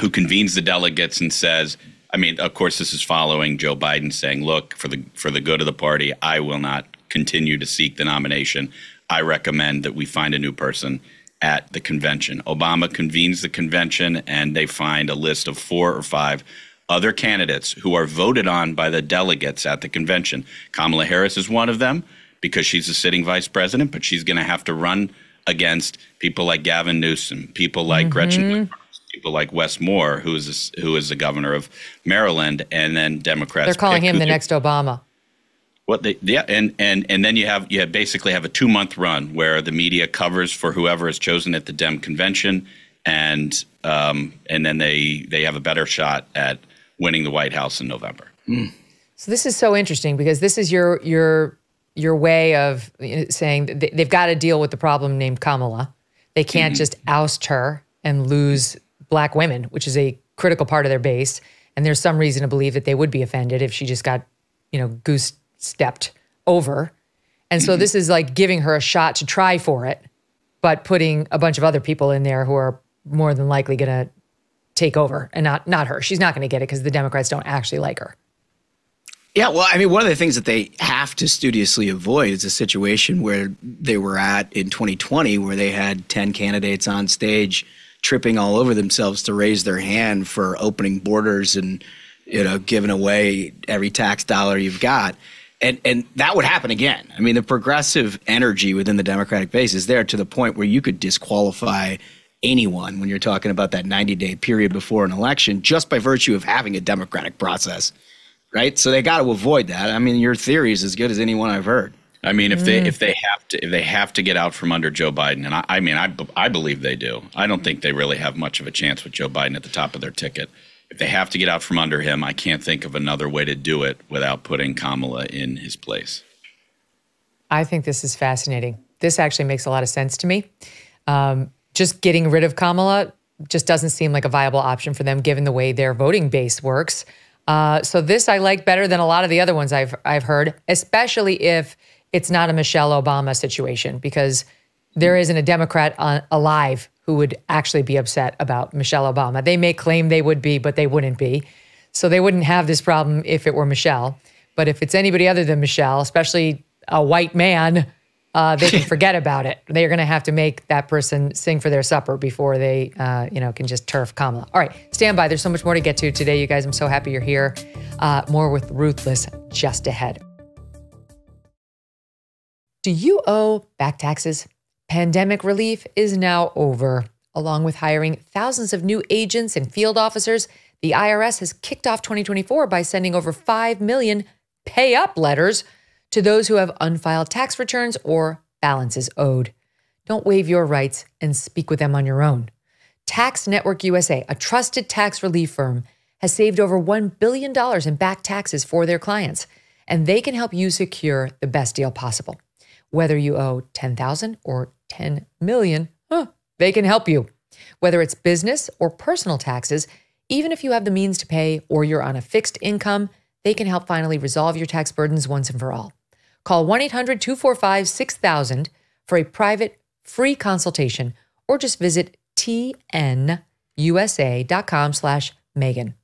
who convenes the delegates and says, I mean, of course, this is following Joe Biden saying, look, for the for the good of the party, I will not continue to seek the nomination. I recommend that we find a new person at the convention. Obama convenes the convention and they find a list of four or five other candidates who are voted on by the delegates at the convention. Kamala Harris is one of them because she's a sitting vice president, but she's going to have to run against people like Gavin Newsom, people like Gretchen Whitmer, people like Wes Moore, who is who is the governor of Maryland, and then Democrats. They're calling him the they- next Obama. what they yeah, and and and then you have you have basically have a two month run where the media covers for whoever is chosen at the Dem convention, and um, and then they they have a better shot at winning the White House in November. So this is so interesting because this is your your your way of saying they- they've got to deal with the problem named Kamala. They can't mm-hmm. just oust her and lose black women, which is a critical part of their base. And there's some reason to believe that they would be offended if she just got, you know, goose stepped over. And so mm-hmm. this is like giving her a shot to try for it, but putting a bunch of other people in there who are more than likely going to take over and not not her. She's not going to get it because the Democrats don't actually like her. Yeah, well, I mean, one of the things that they have to studiously avoid is a situation where they were at in 2020, where they had 10 candidates on stage tripping all over themselves to raise their hand for opening borders and, you know, giving away every tax dollar you've got. And, and that would happen again. I mean, the progressive energy within the Democratic base is there to the point where you could disqualify anyone when you're talking about that 90 day period before an election just by virtue of having a democratic process right? So they got to avoid that. I mean, your theory is as good as anyone I've heard. I mean, if they if they have to if they have to get out from under Joe Biden, and I, I mean, I, b- I believe they do. I don't think they really have much of a chance with Joe Biden at the top of their ticket. If they have to get out from under him, I can't think of another way to do it without putting Kamala in his place. I think this is fascinating. This actually makes a lot of sense to me. Um, just getting rid of Kamala just doesn't seem like a viable option for them, given the way their voting base works. Uh, so this I like better than a lot of the other ones I've I've heard, especially if it's not a Michelle Obama situation, because there isn't a Democrat on, alive who would actually be upset about Michelle Obama. They may claim they would be, but they wouldn't be. So they wouldn't have this problem if it were Michelle. But if it's anybody other than Michelle, especially a white man, uh, they can forget about it. They're going to have to make that person sing for their supper before they, uh, you know, can just turf Kamala. All right, stand by. There's so much more to get to today, you guys. I'm so happy you're here. Uh, more with Ruthless just ahead. Do you owe back taxes? Pandemic relief is now over. Along with hiring thousands of new agents and field officers, the IRS has kicked off 2024 by sending over 5 million pay up letters to those who have unfiled tax returns or balances owed. Don't waive your rights and speak with them on your own. Tax Network USA, a trusted tax relief firm, has saved over $1 billion in back taxes for their clients, and they can help you secure the best deal possible. Whether you owe 10,000 or 10 million, huh, they can help you. Whether it's business or personal taxes, even if you have the means to pay or you're on a fixed income, they can help finally resolve your tax burdens once and for all. Call 1 800 245 6000 for a private, free consultation or just visit tnusa.com slash Megyn.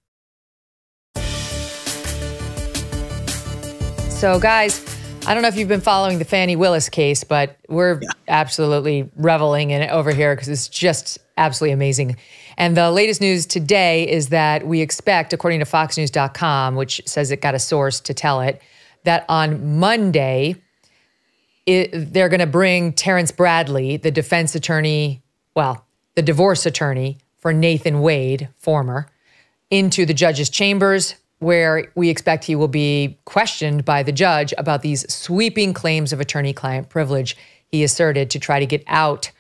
So, guys, I don't know if you've been following the Fani Willis case, but we're absolutely reveling in it over here because it's just absolutely amazing. And the latest news today is that we expect, according to FoxNews.com, which says it got a source to tell it, that on Monday, it, they're going to bring Terrence Bradley, the defense attorney, well, the divorce attorney for Nathan Wade, former, into the judge's chambers, where we expect he will be questioned by the judge about these sweeping claims of attorney client privilege he asserted to try to get out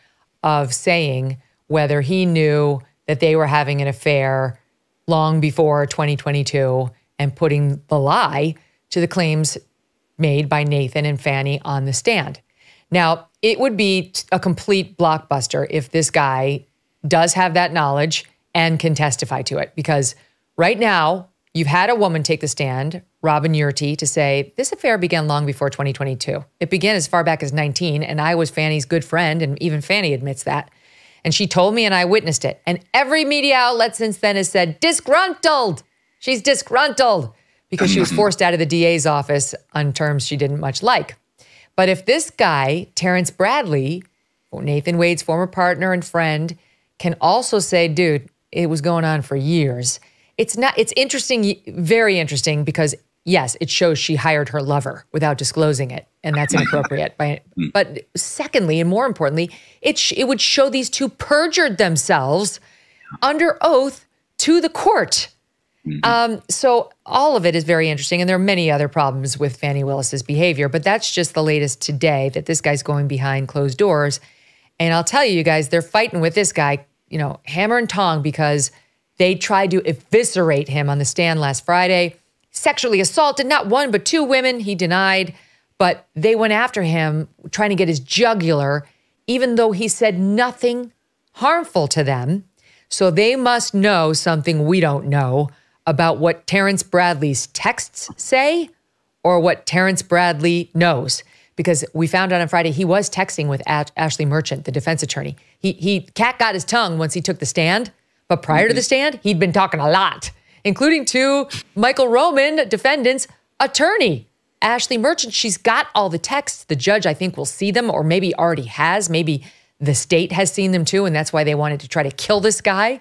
of saying whether he knew that they were having an affair long before 2022 and putting the lie to the claims made by Nathan and Fani on the stand. Now, it would be a complete blockbuster if this guy does have that knowledge and can testify to it. Because right now, you've had a woman take the stand, Robin Yeartie, to say this affair began long before 2022. It began as far back as 19, and I was Fani's good friend, and even Fani admits that. And she told me, and I witnessed it. And every media outlet since then has said, disgruntled. She's disgruntled because she was mm-hmm. forced out of the DA's office on terms she didn't much like. But if this guy, Terrence Bradley, Nathan Wade's former partner and friend, can also say, dude, it was going on for years. It's not, it's interesting, very interesting because yes, it shows she hired her lover without disclosing it. And that's inappropriate. by, mm. but secondly, and more importantly, it, sh- it would show these two perjured themselves under oath to the court. Um, so all of it is very interesting, and there are many other problems with Fani Willis's behavior, but that's just the latest today that this guy's going behind closed doors. And I'll tell you, you guys, they're fighting with this guy you know, hammer and tong because they tried to eviscerate him on the stand last Friday. Sexually assaulted not one, but two women, he denied. But they went after him, trying to get his jugular, even though he said nothing harmful to them. So they must know something we don't know about what Terrence Bradley's texts say or what Terrence Bradley knows. Because we found out on Friday he was texting with Ashley Merchant, the defense attorney. He he cat got his tongue once he took the stand, but prior to the stand, he'd been talking a lot, including to Michael Roman, defendant's attorney. Ashley Merchant, she's got all the texts. The judge, I think, will see them, or maybe already has. Maybe the state has seen them too, and that's why they wanted to try to kill this guy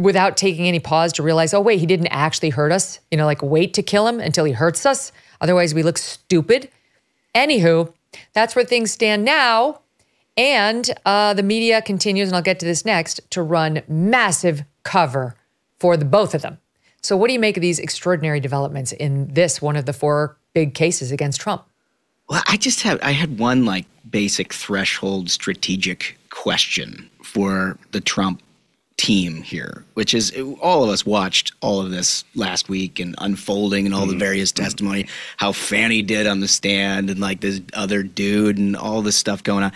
without taking any pause to realize, oh, wait, he didn't actually hurt us. You know, like wait to kill him until he hurts us. Otherwise, we look stupid. Anywho, that's where things stand now. And uh, the media continues, and I'll get to this next, to run massive cover for the both of them. So, what do you make of these extraordinary developments in this one of the four big cases against Trump? Well, I just have I had one like basic threshold strategic question for the Trump team here, which is all of us watched all of this last week and unfolding and all the mm-hmm. various testimony, how Fani did on the stand and like this other dude and all this stuff going on.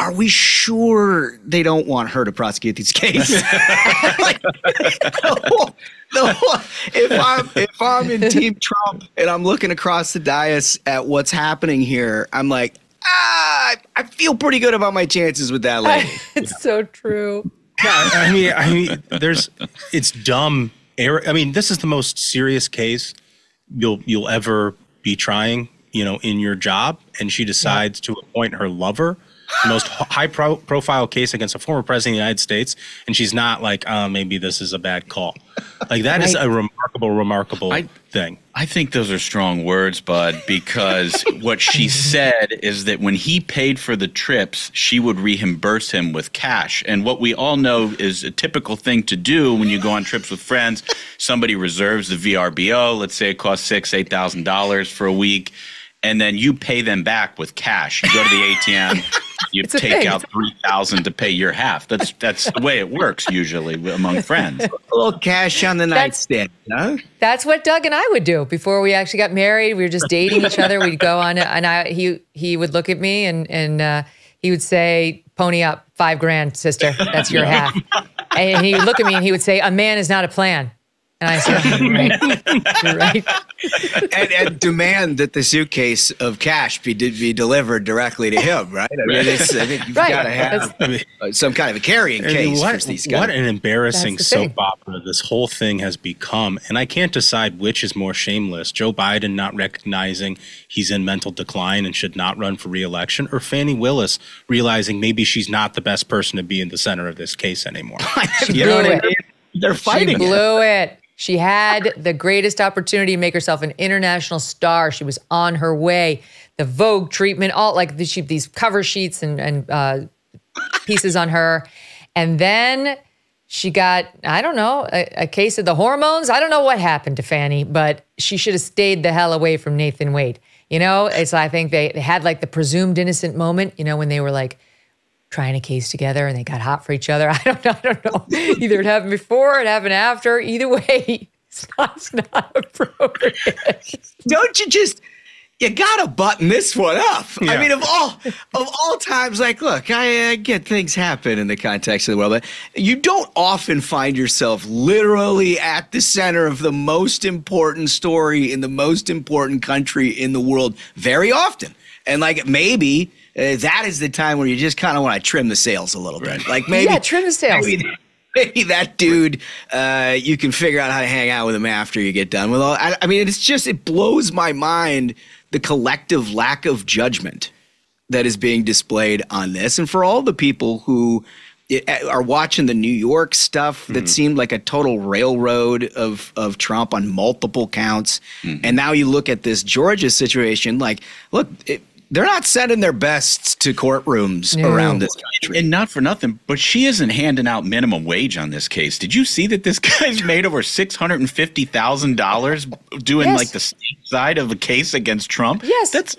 Are we sure they don't want her to prosecute these cases? like, the whole, the whole, if I'm if I'm in Team Trump and I'm looking across the dais at what's happening here, I'm like, ah, I feel pretty good about my chances with that lady. it's so true. Yeah, I mean, I mean, there's, it's dumb. I mean, this is the most serious case you'll you'll ever be trying, you know, in your job, and she decides yeah. to appoint her lover the most high pro- profile case against a former president of the United States, and she's not like, oh, maybe this is a bad call. Like that right. is a remarkable, remarkable I, thing. I think those are strong words, Bud, because what she said is that when he paid for the trips, she would reimburse him with cash. And what we all know is a typical thing to do when you go on trips with friends. Somebody reserves the VRBO. Let's say it costs six, eight thousand dollars for a week and then you pay them back with cash. You go to the ATM, you take out three thousand to pay your half. That's that's the way it works usually among friends. A little cash on the nightstand. Huh? That's what Doug and I would do before we actually got married. We were just dating each other. We'd go on, and I he he would look at me and and uh, he would say, "Pony up five grand, sister. That's your half." And he would look at me and he would say, "A man is not a plan." And I said, You're right. You're right. and, and, demand that the suitcase of cash be be delivered directly to him, right? I mean, it's, I think you've right. got to have I mean, uh, some kind of a carrying case what, for these guys. What an embarrassing soap opera this whole thing has become. And I can't decide which is more shameless Joe Biden not recognizing he's in mental decline and should not run for reelection, or Fani Willis realizing maybe she's not the best person to be in the center of this case anymore. you know what I mean? They're fighting. She blew it. it. She had the greatest opportunity to make herself an international star. She was on her way. The Vogue treatment, all like she, these cover sheets and, and uh, pieces on her. And then she got, I don't know, a, a, case of the hormones. I don't know what happened to Fani, but she should have stayed the hell away from Nathan Wade. You know, it's, I think they, they had like the presumed innocent moment, you know, when they were like, trying a case together and they got hot for each other. I don't know. I don't know. Either it happened before, it happened after. Either way, it's not, it's not appropriate. Don't you just you gotta button this one up. Yeah. I mean, of all of all times, like, look, I, I get things happen in the context of the world, but you don't often find yourself literally at the center of the most important story in the most important country in the world very often. And like maybe that is the time where you just kind of want to trim the sails a little bit. Like maybe yeah, trim the sails. Maybe, maybe that dude, uh, you can figure out how to hang out with him after you get done with all. I, I mean, it's just it blows my mind the collective lack of judgment that is being displayed on this, and for all the people who uh, are watching the New York stuff that mm-hmm. seemed like a total railroad of of Trump on multiple counts, mm-hmm. and now you look at this Georgia situation. Like, look, it, they're not sending their best to courtrooms no. around this country. And not for nothing, but she isn't handing out minimum wage on this case. Did you see that this guy's made over six hundred and fifty thousand dollars doing yes. like the state side of a case against Trump? Yes, that's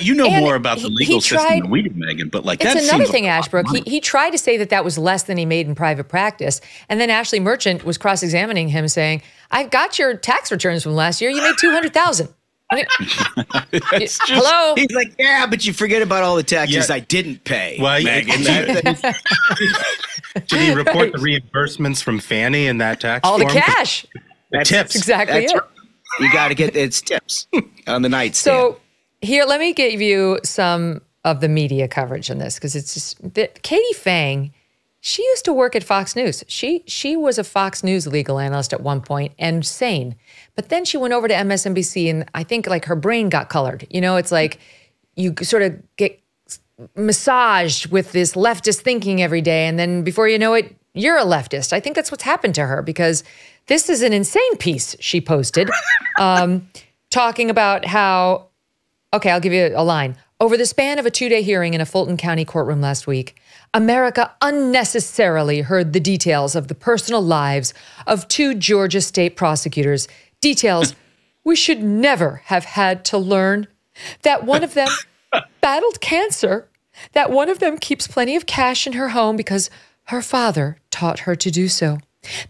you know And more about the legal he system than we do, Megyn. But like It's that another seems thing, a Ashbrook. He, he tried to say that that was less than he made in private practice. And then Ashley Merchant was cross examining him, saying, "I've got your tax returns from last year. You made 200000 I mean, It's just- Hello? He's like, yeah, but you forget about all the taxes Yeah. I didn't pay. Well, Megyn. yeah. Did he report the reimbursements from Fani in that tax All the cash. The tips. Exactly That's it. right. You got to get it's tips on the nightstand. So here, let me give you some of the media coverage on this because it's just that Katie Phang, she used to work at Fox News. She she was a Fox News legal analyst at one point and sane, but then she went over to MSNBC and I think like her brain got colored. You know, it's like you sort of get massaged with this leftist thinking every day, and then before you know it, you're a leftist. I think that's what's happened to her because this is an insane piece she posted, um, talking about how Okay, I'll give you a line. Over the span of a two day hearing in a Fulton County courtroom last week, America unnecessarily heard the details of the personal lives of two Georgia state prosecutors. Details we should never have had to learn. That one of them battled cancer, that one of them keeps plenty of cash in her home because her father taught her to do so,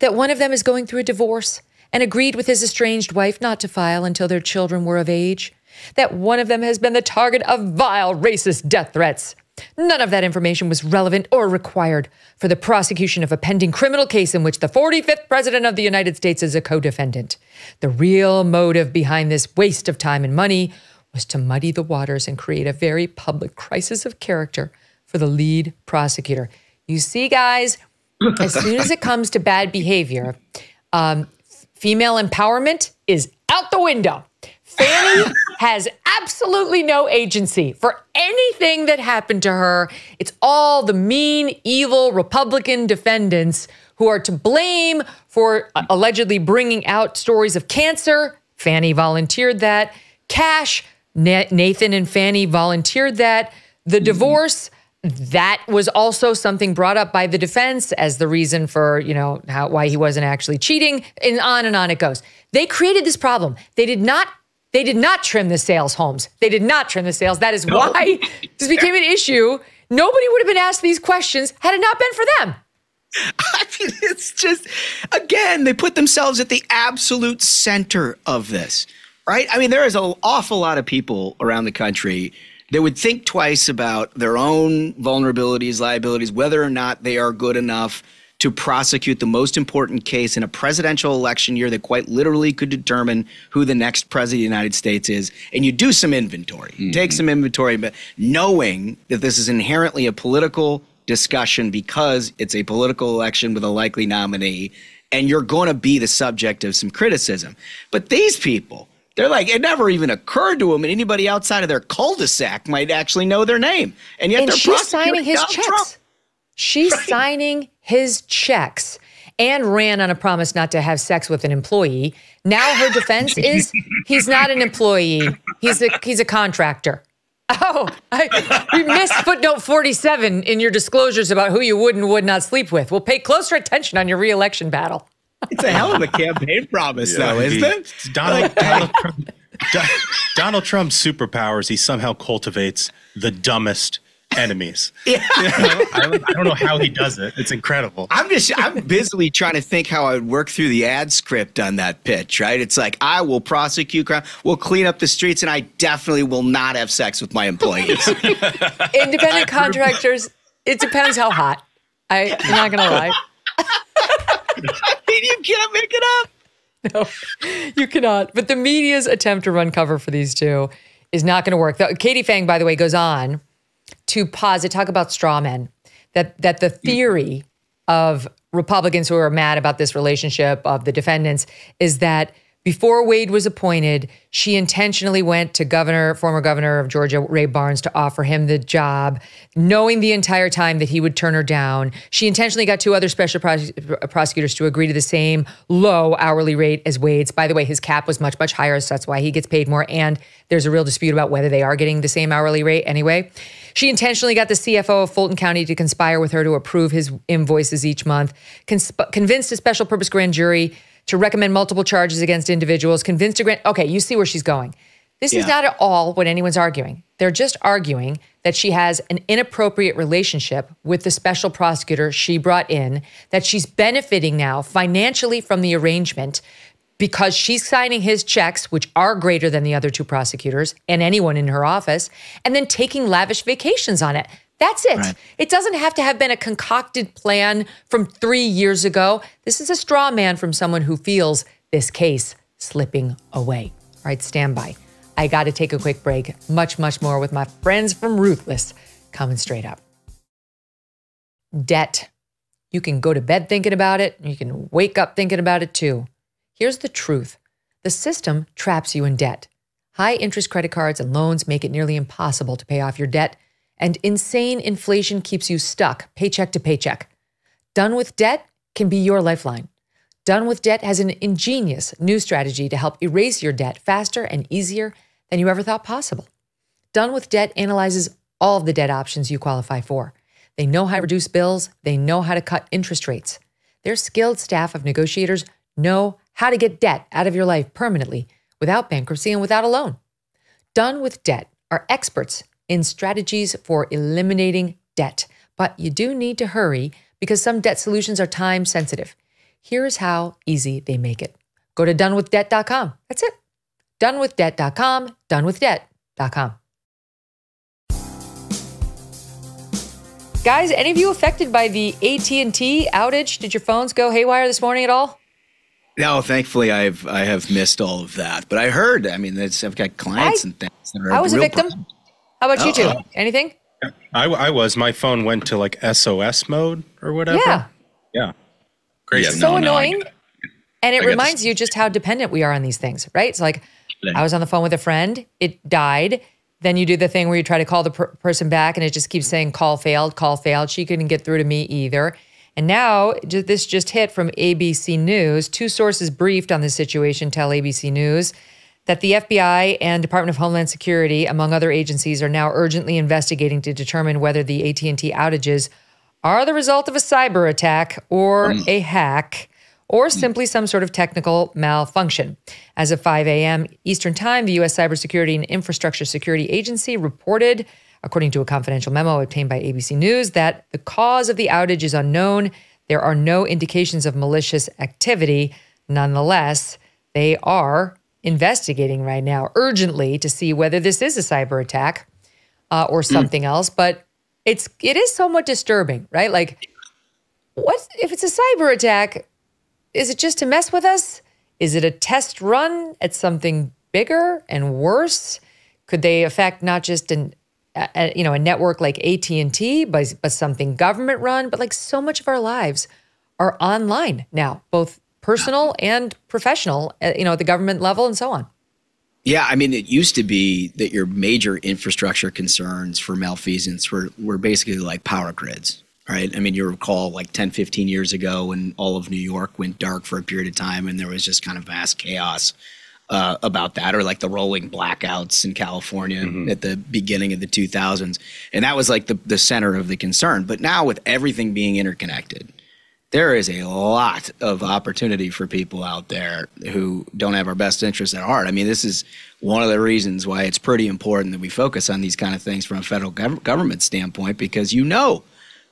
that one of them is going through a divorce and agreed with his estranged wife not to file until their children were of age, that one of them has been the target of vile racist death threats. None of that information was relevant or required for the prosecution of a pending criminal case in which the 45th President of the United States is a co defendant. The real motive behind this waste of time and money was to muddy the waters and create a very public crisis of character for the lead prosecutor. You see, guys, as soon as it comes to bad behavior, um, female empowerment is out the window. Fani has absolutely no agency for anything that happened to her. It's all the mean, evil Republican defendants who are to blame for uh, allegedly bringing out stories of cancer. Fani volunteered that. Cash, Nathan and Fani volunteered that. The divorce, that was also something brought up by the defense as the reason for, you know, how why he wasn't actually cheating and on and on it goes. They created this problem. They did not they did not trim the sails Holmes. They did not trim the sails. That is why this became an issue. Nobody would have been asked these questions had it not been for them. I mean, it's just, again, they put themselves at the absolute center of this, right? I mean, there is an awful lot of people around the country that would think twice about their own vulnerabilities, liabilities, whether or not they are good enough to prosecute the most important case in a presidential election year that quite literally could determine who the next president of the United States is. And you do some inventory, You take some inventory, but knowing that this is inherently a political discussion because it's a political election with a likely nominee, and you're going to be the subject of some criticism. But these people, they're like, it never even occurred to them, and anybody outside of their cul-de-sac might actually know their name. And yet and they're she's signing his Donald checks. Trump. She's signing his checks and ran on a promise not to have sex with an employee. Now her defense is he's not an employee. He's a he's a contractor. Oh, I, we missed footnote 47 in your disclosures about who you would and would not sleep with. We'll pay closer attention on your reelection battle. It's a hell of a campaign promise, though, isn't it? Donald, Donald, Trump, Donald Trump's superpowers, he somehow cultivates the dumbest enemies. Yeah. You know, I, don't, I don't know how he does it. It's incredible. I'm just I'm busily trying to think how I would work through the ad script on that pitch, right? It's like I will prosecute crime, we'll clean up the streets, and I definitely will not have sex with my employees. Independent contractors, it depends how hot. I, I'm not going to lie. I mean, you can't make it up. No, you cannot. But the media's attempt to run cover for these two is not going to work. Katie Phang, by the way, goes on to posit, talk about straw men, that, that the theory of Republicans who are mad about this relationship of the defendants is that before Wade was appointed, she intentionally went to governor, former governor of Georgia, Roy Barnes, to offer him the job, knowing the entire time that he would turn her down. She intentionally got two other special prose- prosecutors to agree to the same low hourly rate as Wade's. By the way, his cap was much, much higher, so that's why he gets paid more. And there's a real dispute about whether they are getting the same hourly rate anyway. She intentionally got the CFO of Fulton County to conspire with her to approve his invoices each month, consp- convinced a special purpose grand jury to recommend multiple charges against individuals, convinced a grand. Okay, you see where she's going. This is not at all what anyone's arguing. They're just arguing that she has an inappropriate relationship with the special prosecutor she brought in, that she's benefiting now financially from the arrangement because she's signing his checks, which are greater than the other two prosecutors and anyone in her office, and then taking lavish vacations on it. That's it. Right. It doesn't have to have been a concocted plan from three years ago. This is a straw man from someone who feels this case slipping away. All right, stand by. I got to take a quick break. Much, much more with my friends from Ruthless coming straight up. Debt. You can go to bed thinking about it, you can wake up thinking about it too. Here's the truth the system traps you in debt. High interest credit cards and loans make it nearly impossible to pay off your debt, and insane inflation keeps you stuck paycheck to paycheck. Done with Debt can be your lifeline. Done with Debt has an ingenious new strategy to help erase your debt faster and easier than you ever thought possible. Done with Debt analyzes all of the debt options you qualify for. They know how to reduce bills, they know how to cut interest rates. Their skilled staff of negotiators know how to get debt out of your life permanently without bankruptcy and without a loan. Done with Debt are experts in strategies for eliminating debt, but you do need to hurry because some debt solutions are time sensitive. Here's how easy they make it. Go to donewithdebt.com. That's it. Donewithdebt.com, donewithdebt.com. Guys, any of you affected by the AT&T outage? Did your phones go haywire this morning at all? No, thankfully I've I have missed all of that. But I heard, I mean, it's, I've got clients I- and things that are I was a victim. How about you two? Anything? I, I was. My phone went to like SOS mode or whatever. Yeah. Yeah. Crazy. Yeah, so no, no, annoying. get it. and it I reminds this. you just how dependent we are on these things, right? It's like I was on the phone with a friend, it died. Then you do the thing where you try to call the per- person back and it just keeps saying call failed, call failed. She couldn't get through to me either. And now this just hit from ABC News. Two sources briefed on this situation tell ABC News that the FBI and Department of Homeland Security, among other agencies, are now urgently investigating to determine whether the AT&T outages are the result of a cyber attack or hmm. a hack or hmm. simply some sort of technical malfunction. As of 5 a.m. Eastern Time, the U.S. Cybersecurity and Infrastructure Security Agency reported, according to a confidential memo obtained by ABC News, that the cause of the outage is unknown. There are no indications of malicious activity. Nonetheless, they are investigating right now urgently to see whether this is a cyber attack uh, or something else. But it's it is somewhat disturbing, right? Like, what if it's a cyber attack? Is it just to mess with us? Is it a test run at something bigger and worse? Could they affect not just an a, a- you know a network like AT and T, but but something government run? But like so much of our lives are online now, both personal and professional. uh, You know, at the government level and so on. Yeah, I mean, it used to be that your major infrastructure concerns for malfeasance were, were basically like power grids, right? I mean, you recall like 10, 15 years ago when all of New York went dark for a period of time and there was just kind of vast chaos uh, about that, or like the rolling blackouts in California at the beginning of the 2000s. And that was like the, the center of the concern. But now, with everything being interconnected, there is a lot of opportunity for people out there who don't have our best interests at heart. I mean, this is one of the reasons why it's pretty important that we focus on these kind of things from a federal gov- government standpoint, because you know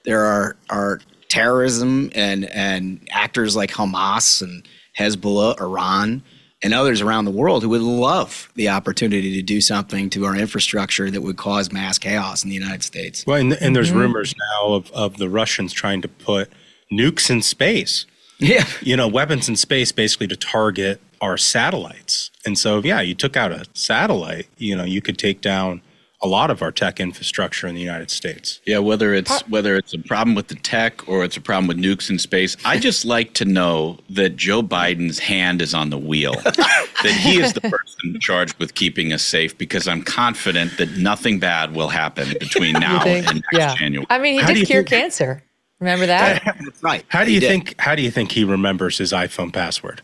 there are are terrorism and and actors like Hamas and Hezbollah, Iran, and others around the world who would love the opportunity to do something to our infrastructure that would cause mass chaos in the United States. Well, and, and there's mm-hmm. rumors now of, of the Russians trying to put nukes in space. Yeah. You know, weapons in space basically to target our satellites. And so, yeah, you took out a satellite, you know, you could take down a lot of our tech infrastructure in the United States. Yeah, whether it's whether it's a problem with the tech or it's a problem with nukes in space, I just like to know that Joe Biden's hand is on the wheel, that he is the person charged with keeping us safe, because I'm confident that nothing bad will happen between now and next yeah. January. I mean, he How did cure think- cancer. Remember that? That's right. How do He you did. think how do you think he remembers his iPhone password?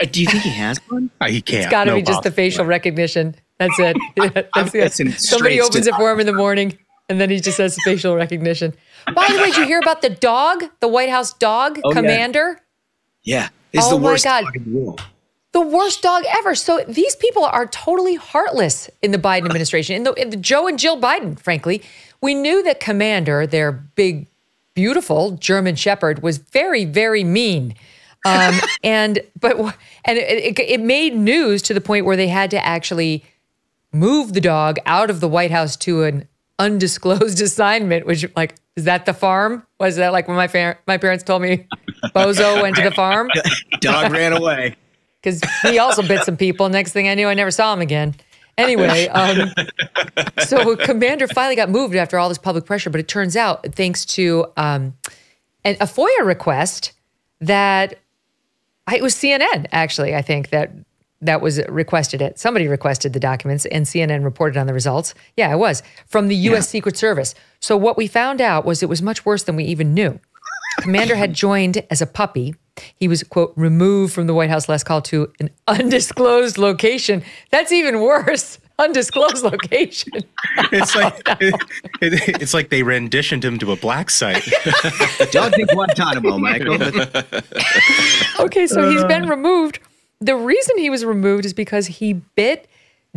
Uh, do you think he has one? Uh, He can't. It's got to no be just the facial way. recognition. That's it. That's guessing it. Somebody opens it for him in the morning, and then he just has facial recognition. By the way, did you hear about the dog, the White House dog Oh, yeah. commander? Yeah. It's Oh the my worst God. dog in the world. The the worst dog ever. So these people are totally heartless in the Biden administration, in the, in the Joe and Jill Biden, frankly. We knew that Commander, their big, beautiful German Shepherd, was very, very mean. Um, and but and it, it, it made news to the point where they had to actually move the dog out of the White House to an undisclosed assignment. Which like is that the farm? Was that like when my fa- my parents told me Bozo went to the farm? Dog ran away. because he also bit some people. Next thing I knew, I never saw him again. Anyway, um, so Commander finally got moved after all this public pressure, but it turns out, thanks to um, an, a FOIA request that it was CNN actually, I think that that was requested it. Somebody requested the documents and CNN reported on the results. Yeah, it was from the US yeah. Secret Service. So what we found out was it was much worse than we even knew. Commander had joined as a puppy he was, quote, removed from the White House last call to an undisclosed location. That's even worse. Undisclosed location. it's like it, it, it's like they renditioned him to a black site. Don't think Guantanamo, Michael. okay, so he's been uh. removed. The reason he was removed is because he bit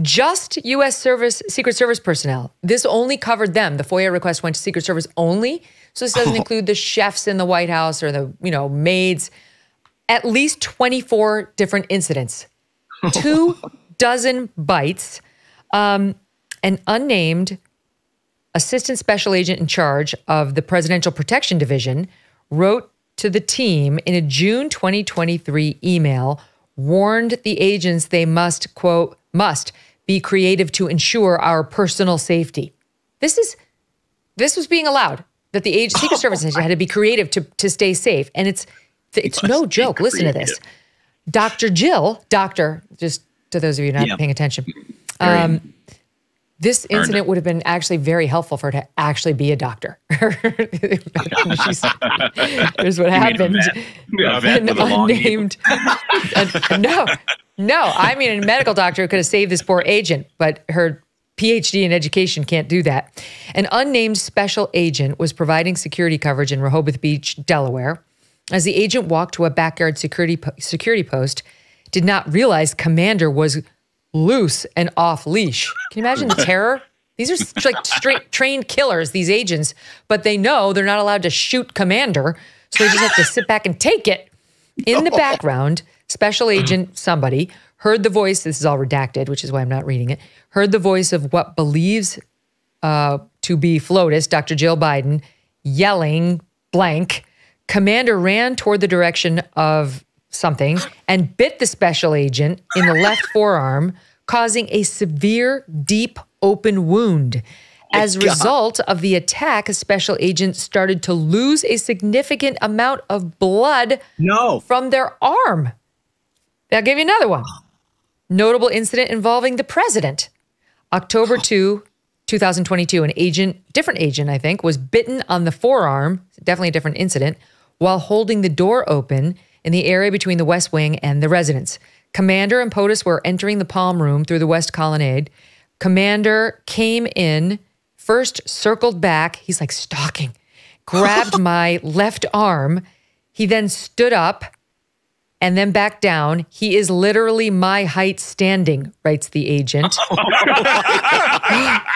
just U.S. Service Secret Service personnel. This only covered them. The FOIA request went to Secret Service only, so this doesn't oh. include the chefs in the White House or the you know maids at least 24 different incidents, two dozen bites, um, an unnamed assistant special agent in charge of the Presidential Protection Division wrote to the team in a June 2023 email, warned the agents they must, quote, must be creative to ensure our personal safety. This is this was being allowed that the age, Secret Service had to be creative to, to stay safe. And it's it's no joke. Listen to this. Dr. Jill, doctor, just to those of you not yeah. paying attention, um, this incident would have been actually very helpful for her to actually be a doctor. Here's what happened. An unnamed, no, no. I mean, a medical doctor could have saved this poor agent, but her PhD in education can't do that. An unnamed special agent was providing security coverage in Rehoboth Beach, Delaware as the agent walked to a backyard security po- security post, did not realize Commander was loose and off leash. Can you imagine the terror? These are like straight trained killers, these agents, but they know they're not allowed to shoot Commander, so they just have to sit back and take it. In the background, special agent somebody heard the voice. This is all redacted, which is why I'm not reading it. Heard the voice of what believes uh, to be FLOTUS, Dr. Jill Biden, yelling blank Commander ran toward the direction of something and bit the special agent in the left forearm, causing a severe, deep, open wound. As a result of the attack, a special agent started to lose a significant amount of blood no. from their arm. I'll give you another one. Notable incident involving the president. October 2, 2022, an agent, different agent, I think, was bitten on the forearm, definitely a different incident, while holding the door open in the area between the West Wing and the residence. Commander and POTUS were entering the Palm Room through the West Colonnade. Commander came in, first circled back. He's like stalking, grabbed my left arm. He then stood up and then back down. He is literally my height standing, writes the agent.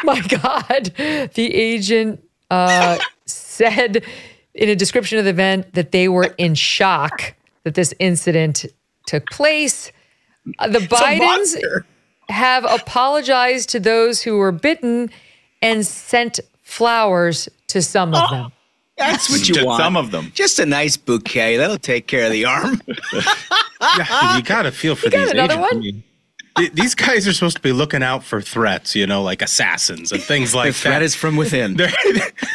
my God. The agent uh, said in a description of the event that they were in shock that this incident took place. Uh, the Bidens have apologized to those who were bitten and sent flowers to some of them. That's what you want. Some of them. Just a nice bouquet. That'll take care of the arm. yeah, you got to feel for you these another agents. One? I these guys are supposed to be looking out for threats, you know, like assassins and things like the threat that. is from within. Their,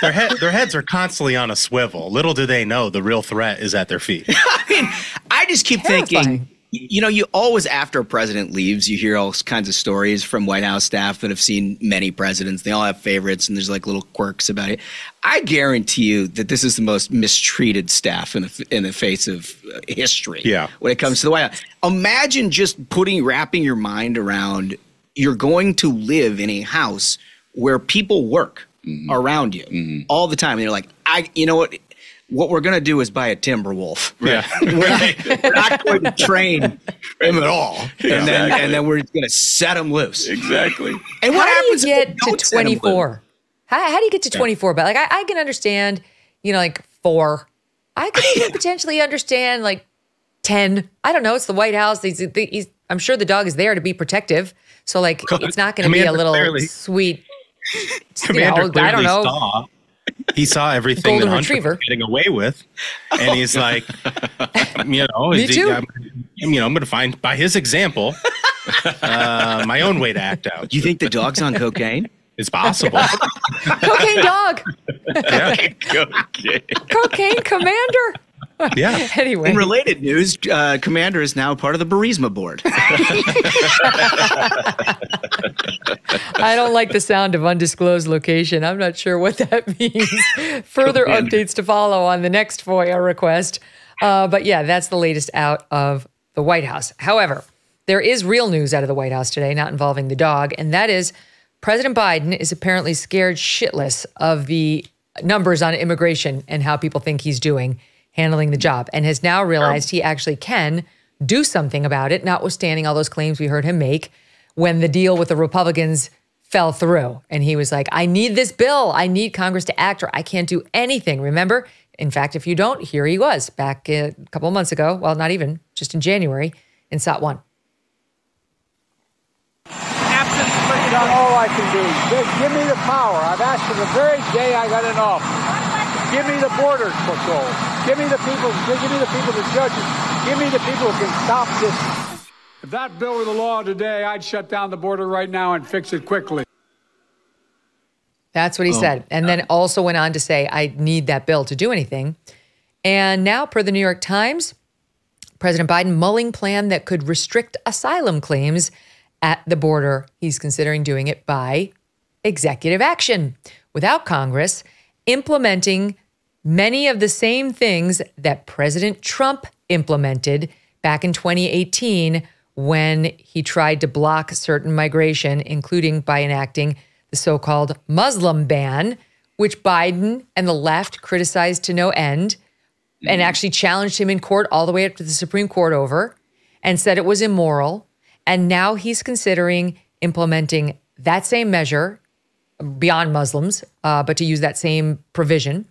their, head, their heads are constantly on a swivel. Little do they know the real threat is at their feet. I mean, I just keep Terrifying. thinking you know, you always after a president leaves, you hear all kinds of stories from White House staff that have seen many presidents. They all have favorites, and there's like little quirks about it. I guarantee you that this is the most mistreated staff in the in the face of uh, history. Yeah. when it comes to the White House, imagine just putting wrapping your mind around you're going to live in a house where people work mm-hmm. around you mm-hmm. all the time, and you're like, I, you know what what we're going to do is buy a timber wolf. Yeah. we're, not, we're not going to train him at all, and then and then we're going to set him loose. Exactly. And what how do you happens if we get to don't set him loose? 24? How, how do you get to 24? But like, I, I can understand, you know, like four. I could even potentially understand like 10. I don't know. It's the White House. He's, he's, I'm sure the dog is there to be protective. So like, it's not going to be a little clearly- sweet. You Commander know, I clearly don't know. saw he saw everything Golden that Hunter retriever. was getting away with, and he's like, you know, Me is he- too. I'm, you know, I'm going to find by his example uh, my own way to act out. Do you think the dog's on cocaine? It's possible. Cocaine dog, yeah, okay. cocaine commander. Yeah. Anyway, In related news, uh, Commander is now part of the Burisma board. I don't like the sound of undisclosed location. I'm not sure what that means. Further updates to follow on the next FOIA request. Uh, but yeah, that's the latest out of the White House. However, there is real news out of the White House today, not involving the dog, and that is President Biden is apparently scared shitless of the numbers on immigration and how people think he's doing handling the job, and has now realized he actually can do something about it, notwithstanding all those claims we heard him make when the deal with the Republicans fell through. And he was like, I need this bill. I need Congress to act or I can't do anything. Remember? In fact, if you don't, here he was back a couple of months ago. Well, not even, just in January in SOT 1. Not all I can do. Just give me the power. I've asked for the very day I got in office. Give me the border patrol. Give me the people. Give me the people, the judges. Give me the people who can stop this. If that bill were the law today, I'd shut down the border right now and fix it quickly. That's what he oh. said. And then also went on to say, I need that bill to do anything. And now, per the New York Times, President Biden mulling plan that could restrict asylum claims at the border. He's considering doing it by executive action without Congress, implementing many of the same things that President Trump implemented back in 2018 when he tried to block certain migration, including by enacting the so called Muslim ban, which Biden and the left criticized to no end and actually challenged him in court all the way up to the Supreme Court over and said it was immoral. And now he's considering implementing that same measure beyond Muslims, uh, but to use that same provision.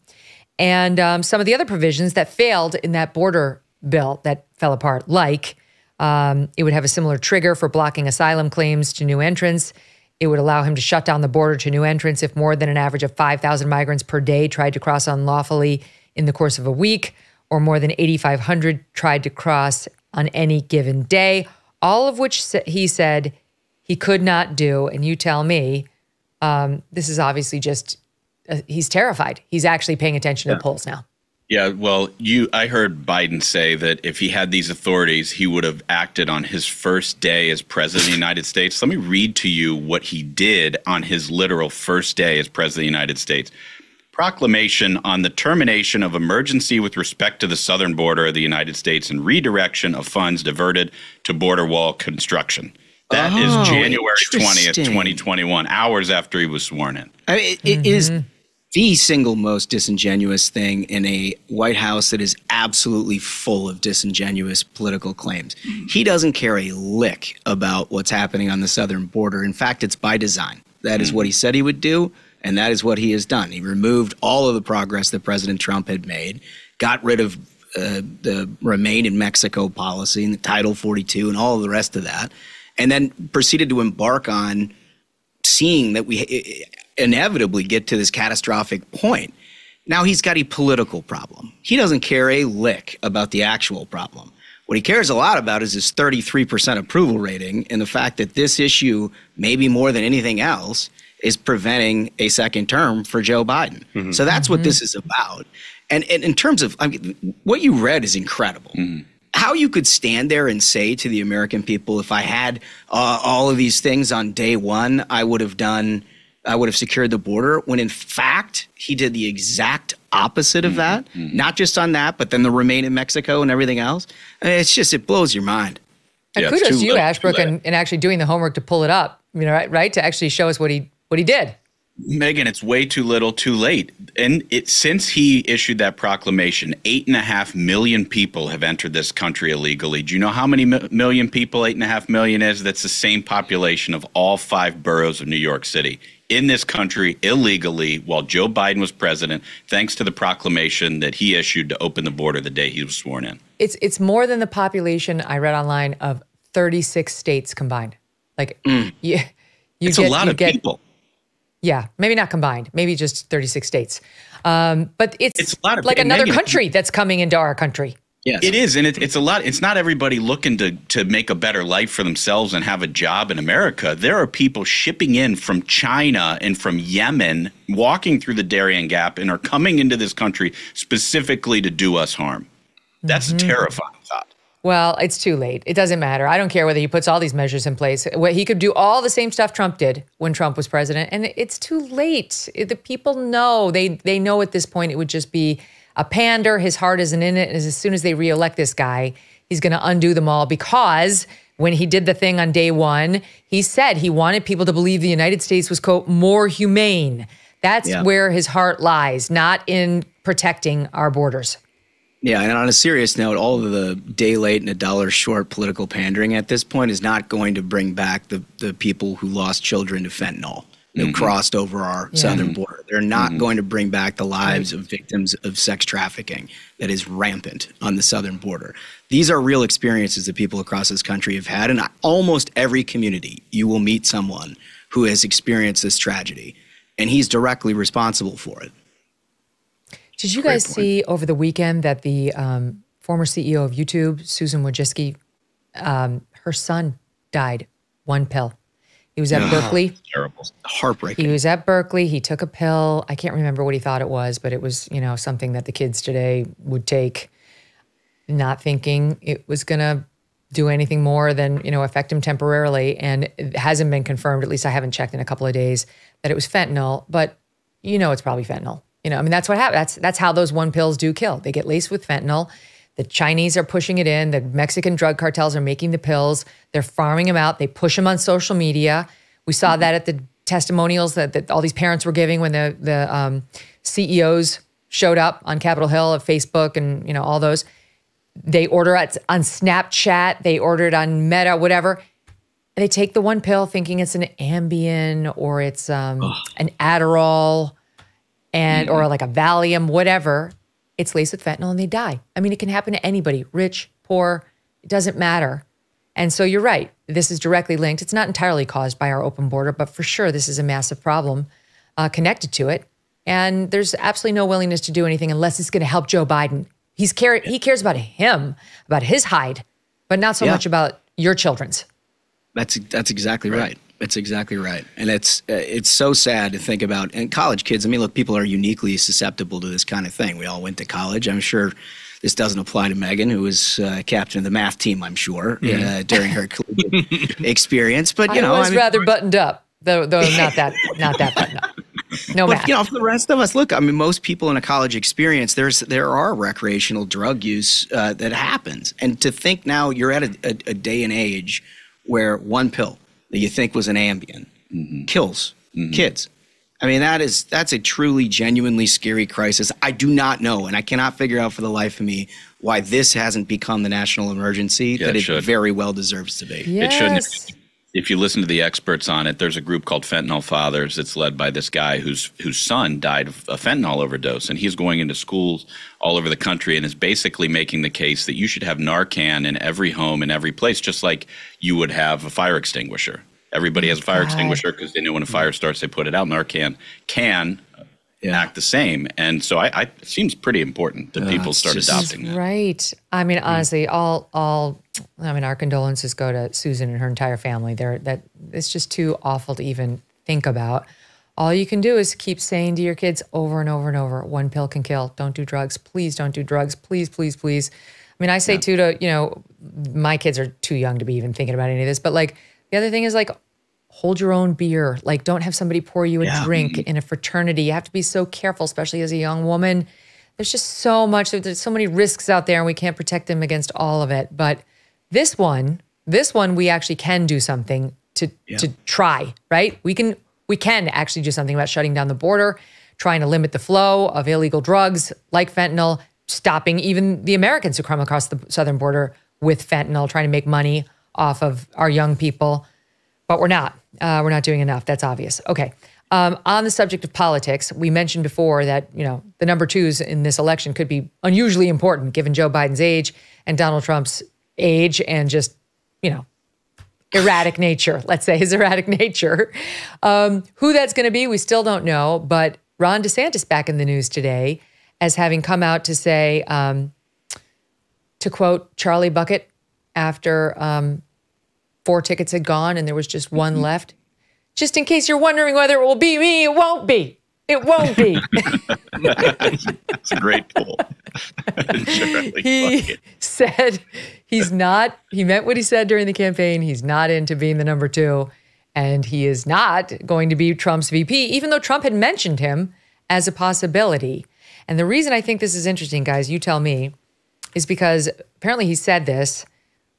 And um, some of the other provisions that failed in that border bill that fell apart, like um, it would have a similar trigger for blocking asylum claims to new entrants. It would allow him to shut down the border to new entrants if more than an average of 5,000 migrants per day tried to cross unlawfully in the course of a week, or more than 8,500 tried to cross on any given day, all of which he said he could not do. And you tell me, um, this is obviously just, uh, he's terrified. He's actually paying attention to polls now. Yeah, well, you I heard Biden say that if he had these authorities, he would have acted on his first day as president of the United States. Let me read to you what he did on his literal first day as president of the United States. Proclamation on the termination of emergency with respect to the southern border of the United States and redirection of funds diverted to border wall construction. That is Oh, January 20th, 2021, hours after he was sworn in. I mean, it, it is the single most disingenuous thing in a White House that is absolutely full of disingenuous political claims. He doesn't care a lick about what's happening on the southern border. In fact, it's by design. That is what he said he would do, and that is what he has done. He removed all of the progress that President Trump had made, got rid of uh, the Remain in Mexico policy and the Title 42 and all of the rest of that, and then proceeded to embark on seeing that we inevitably get to this catastrophic point. Now he's got a political problem. He doesn't care a lick about the actual problem. What he cares a lot about is his 33% approval rating and the fact that this issue, maybe more than anything else, is preventing a second term for Joe Biden. Mm-hmm. So that's what mm-hmm. this is about. And, and in terms of I mean, what you read is incredible mm-hmm. How you could stand there and say to the American people, if I had uh, all of these things on day one, I would have done, I would have secured the border. When in fact, he did the exact opposite of that. Not just on that, but then the remain in Mexico and everything else. I mean, it's just it blows your mind. And Yeah, kudos to you, late, Ashbrook, late. and, and actually doing the homework to pull it up, you know, right, right? To actually show us what he what he did. Megyn, it's way too little, too late. And it since he issued that proclamation, eight and a half million people have entered this country illegally. Do you know how many mi- million people eight and a half million is? That's the same population of all five boroughs of New York City in this country illegally while Joe Biden was president, thanks to the proclamation that he issued to open the border the day he was sworn in. It's it's more than the population I read online of 36 states combined. Like Mm. you, you It's get, a lot of get- people. Yeah, maybe not combined, maybe just 36 states. Um, but it's, It's a lot of- like another Megan- country that's coming into our country. Yes. It is, and it, it's a lot. It's not everybody looking to to make a better life for themselves and have a job in America. There are people shipping in from China and from Yemen, walking through the Darien Gap, and are coming into this country specifically to do us harm. That's a terrifying thought. Well, it's too late. It doesn't matter. I don't care whether he puts all these measures in place. What he could do all the same stuff Trump did when Trump was president, and it's too late. The people know. They they know at this point it would just be a pander. His heart isn't in it. And as soon as they reelect this guy, he's going to undo them all because when he did the thing on day one, he said he wanted people to believe the United States was quote more humane. That's Yeah. where his heart lies, not in protecting our borders. Yeah, and on a serious note, all of the day late and a dollar short political pandering at this point is not going to bring back the, the people who lost children to fentanyl, who mm-hmm. crossed over our southern mm-hmm. border. They're not mm-hmm. going to bring back the lives of victims of sex trafficking that is rampant on the southern border. These are real experiences that people across this country have had, and almost every community you will meet someone who has experienced this tragedy, and he's directly responsible for it. Did you guys see over the weekend that the um, former CEO of YouTube, Susan Wojcicki, um, her son died one pill. He was at Berkeley. Terrible. Heartbreaking. He was at Berkeley. He took a pill. I can't remember what he thought it was, but it was, you know, something that the kids today would take, not thinking it was going to do anything more than, you know, affect him temporarily. And it hasn't been confirmed, at least I haven't checked in a couple of days, that it was fentanyl, but you know it's probably fentanyl. You know, I mean, that's what happens. That's that's how those one pills do kill. They get laced with fentanyl. The Chinese are pushing it in. The Mexican drug cartels are making the pills. They're farming them out. They push them on social media. We saw that at the testimonials that, that all these parents were giving when the the um, CEOs showed up on Capitol Hill of Facebook and you know all those. They order it on Snapchat. They order it on Meta, whatever. They take the one pill thinking it's an Ambien or it's um, an Adderall and or like a Valium, whatever. It's laced with fentanyl and they die. I mean, it can happen to anybody, rich, poor, it doesn't matter. And so you're right. This is directly linked. It's not entirely caused by our open border, but for sure, this is a massive problem uh, connected to it. And there's absolutely no willingness to do anything unless it's going to help Joe Biden. He's care- he cares about him, about his hide, but not so Yeah. much about your children's. That's that's exactly right. That's exactly right. And it's uh, it's so sad to think about. And college kids. I mean, look, people are uniquely susceptible to this kind of thing. We all went to college. I'm sure this doesn't apply to Megyn, who was uh, captain of the math team. I'm sure uh, during her collegiate experience. But you I know, was I mean, rather buttoned up, though. Though not that, not that buttoned up. No but math. you know, for the rest of us, look. I mean, most people in a college experience, there's there are recreational drug use uh, that happens, and to think now you're at a, a, a day and age where one pill that you think was an Ambien mm-hmm. kills mm-hmm. kids. I mean, that is that's a truly, genuinely scary crisis. I do not know, and I cannot figure out for the life of me why this hasn't become the national emergency Yeah, that it it very well deserves to be. yes. It shouldn't. If you listen to the experts on it, there's a group called Fentanyl Fathers. It's led by this guy whose whose son died of a fentanyl overdose, and he's going into schools all over the country and is basically making the case that you should have Narcan in every home in every place, just like you would have a fire extinguisher. Everybody has a fire God. extinguisher because they know when a fire starts, they put it out. Narcan can Yeah. act the same, and so I, I it seems pretty important that people start adopting that. Right. I mean, mm. honestly, all all I mean, our condolences go to Susan and her entire family. There that it's just too awful to even think about. All you can do is keep saying to your kids over and over and over, one pill can kill. Don't do drugs. Please don't do drugs. Please, please, please. I mean, I say too to, you know, my kids are too young to be even thinking about any of this, but like the other thing is like hold your own beer. Like don't have somebody pour you a Yeah. drink in a fraternity. You have to be so careful, especially as a young woman there's just so much there's so many risks out there and we can't protect them against all of it but this one this one we actually can do something to to try right we can we can actually do something about shutting down the border, trying to limit the flow of illegal drugs like fentanyl, stopping even the Americans who come across the southern border with fentanyl, trying to make money off of our young people. But we're not. Uh, we're not doing enough. That's obvious. Okay. Um, on the subject of politics, we mentioned before that you know the number twos in this election could be unusually important given Joe Biden's age and Donald Trump's age and just you know erratic nature. Let's say his erratic nature. Um, who that's going to be, we still don't know. But Ron DeSantis back in the news today as having come out to say, um, to quote Charlie Bucket after um, four tickets had gone and there was just one mm-hmm. left just in case you're wondering whether it will be me, it won't be. It won't be. It's a great pull. he said he's not, he meant what he said during the campaign. He's not into being the number two. And he is not going to be Trump's VP, even though Trump had mentioned him as a possibility. And the reason I think this is interesting, guys, you tell me, is because apparently he said this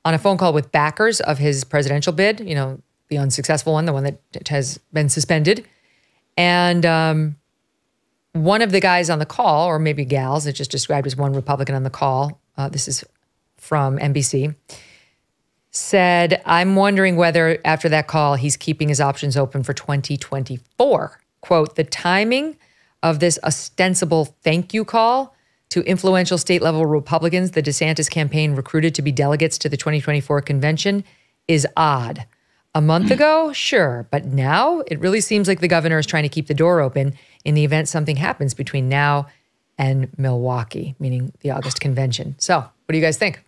on a phone call with backers of his presidential bid. You know, the unsuccessful one, the one that has been suspended. And um, one of the guys on the call, or maybe gals, it just described as one Republican on the call, uh, this is from NBC, said, I'm wondering whether after that call he's keeping his options open for 2024. Quote, the timing of this ostensible thank you call to influential state level Republicans the DeSantis campaign recruited to be delegates to the 2024 convention is odd. A month ago, sure, but now it really seems like the governor is trying to keep the door open in the event something happens between now and Milwaukee, meaning the August convention. So, what do you guys think?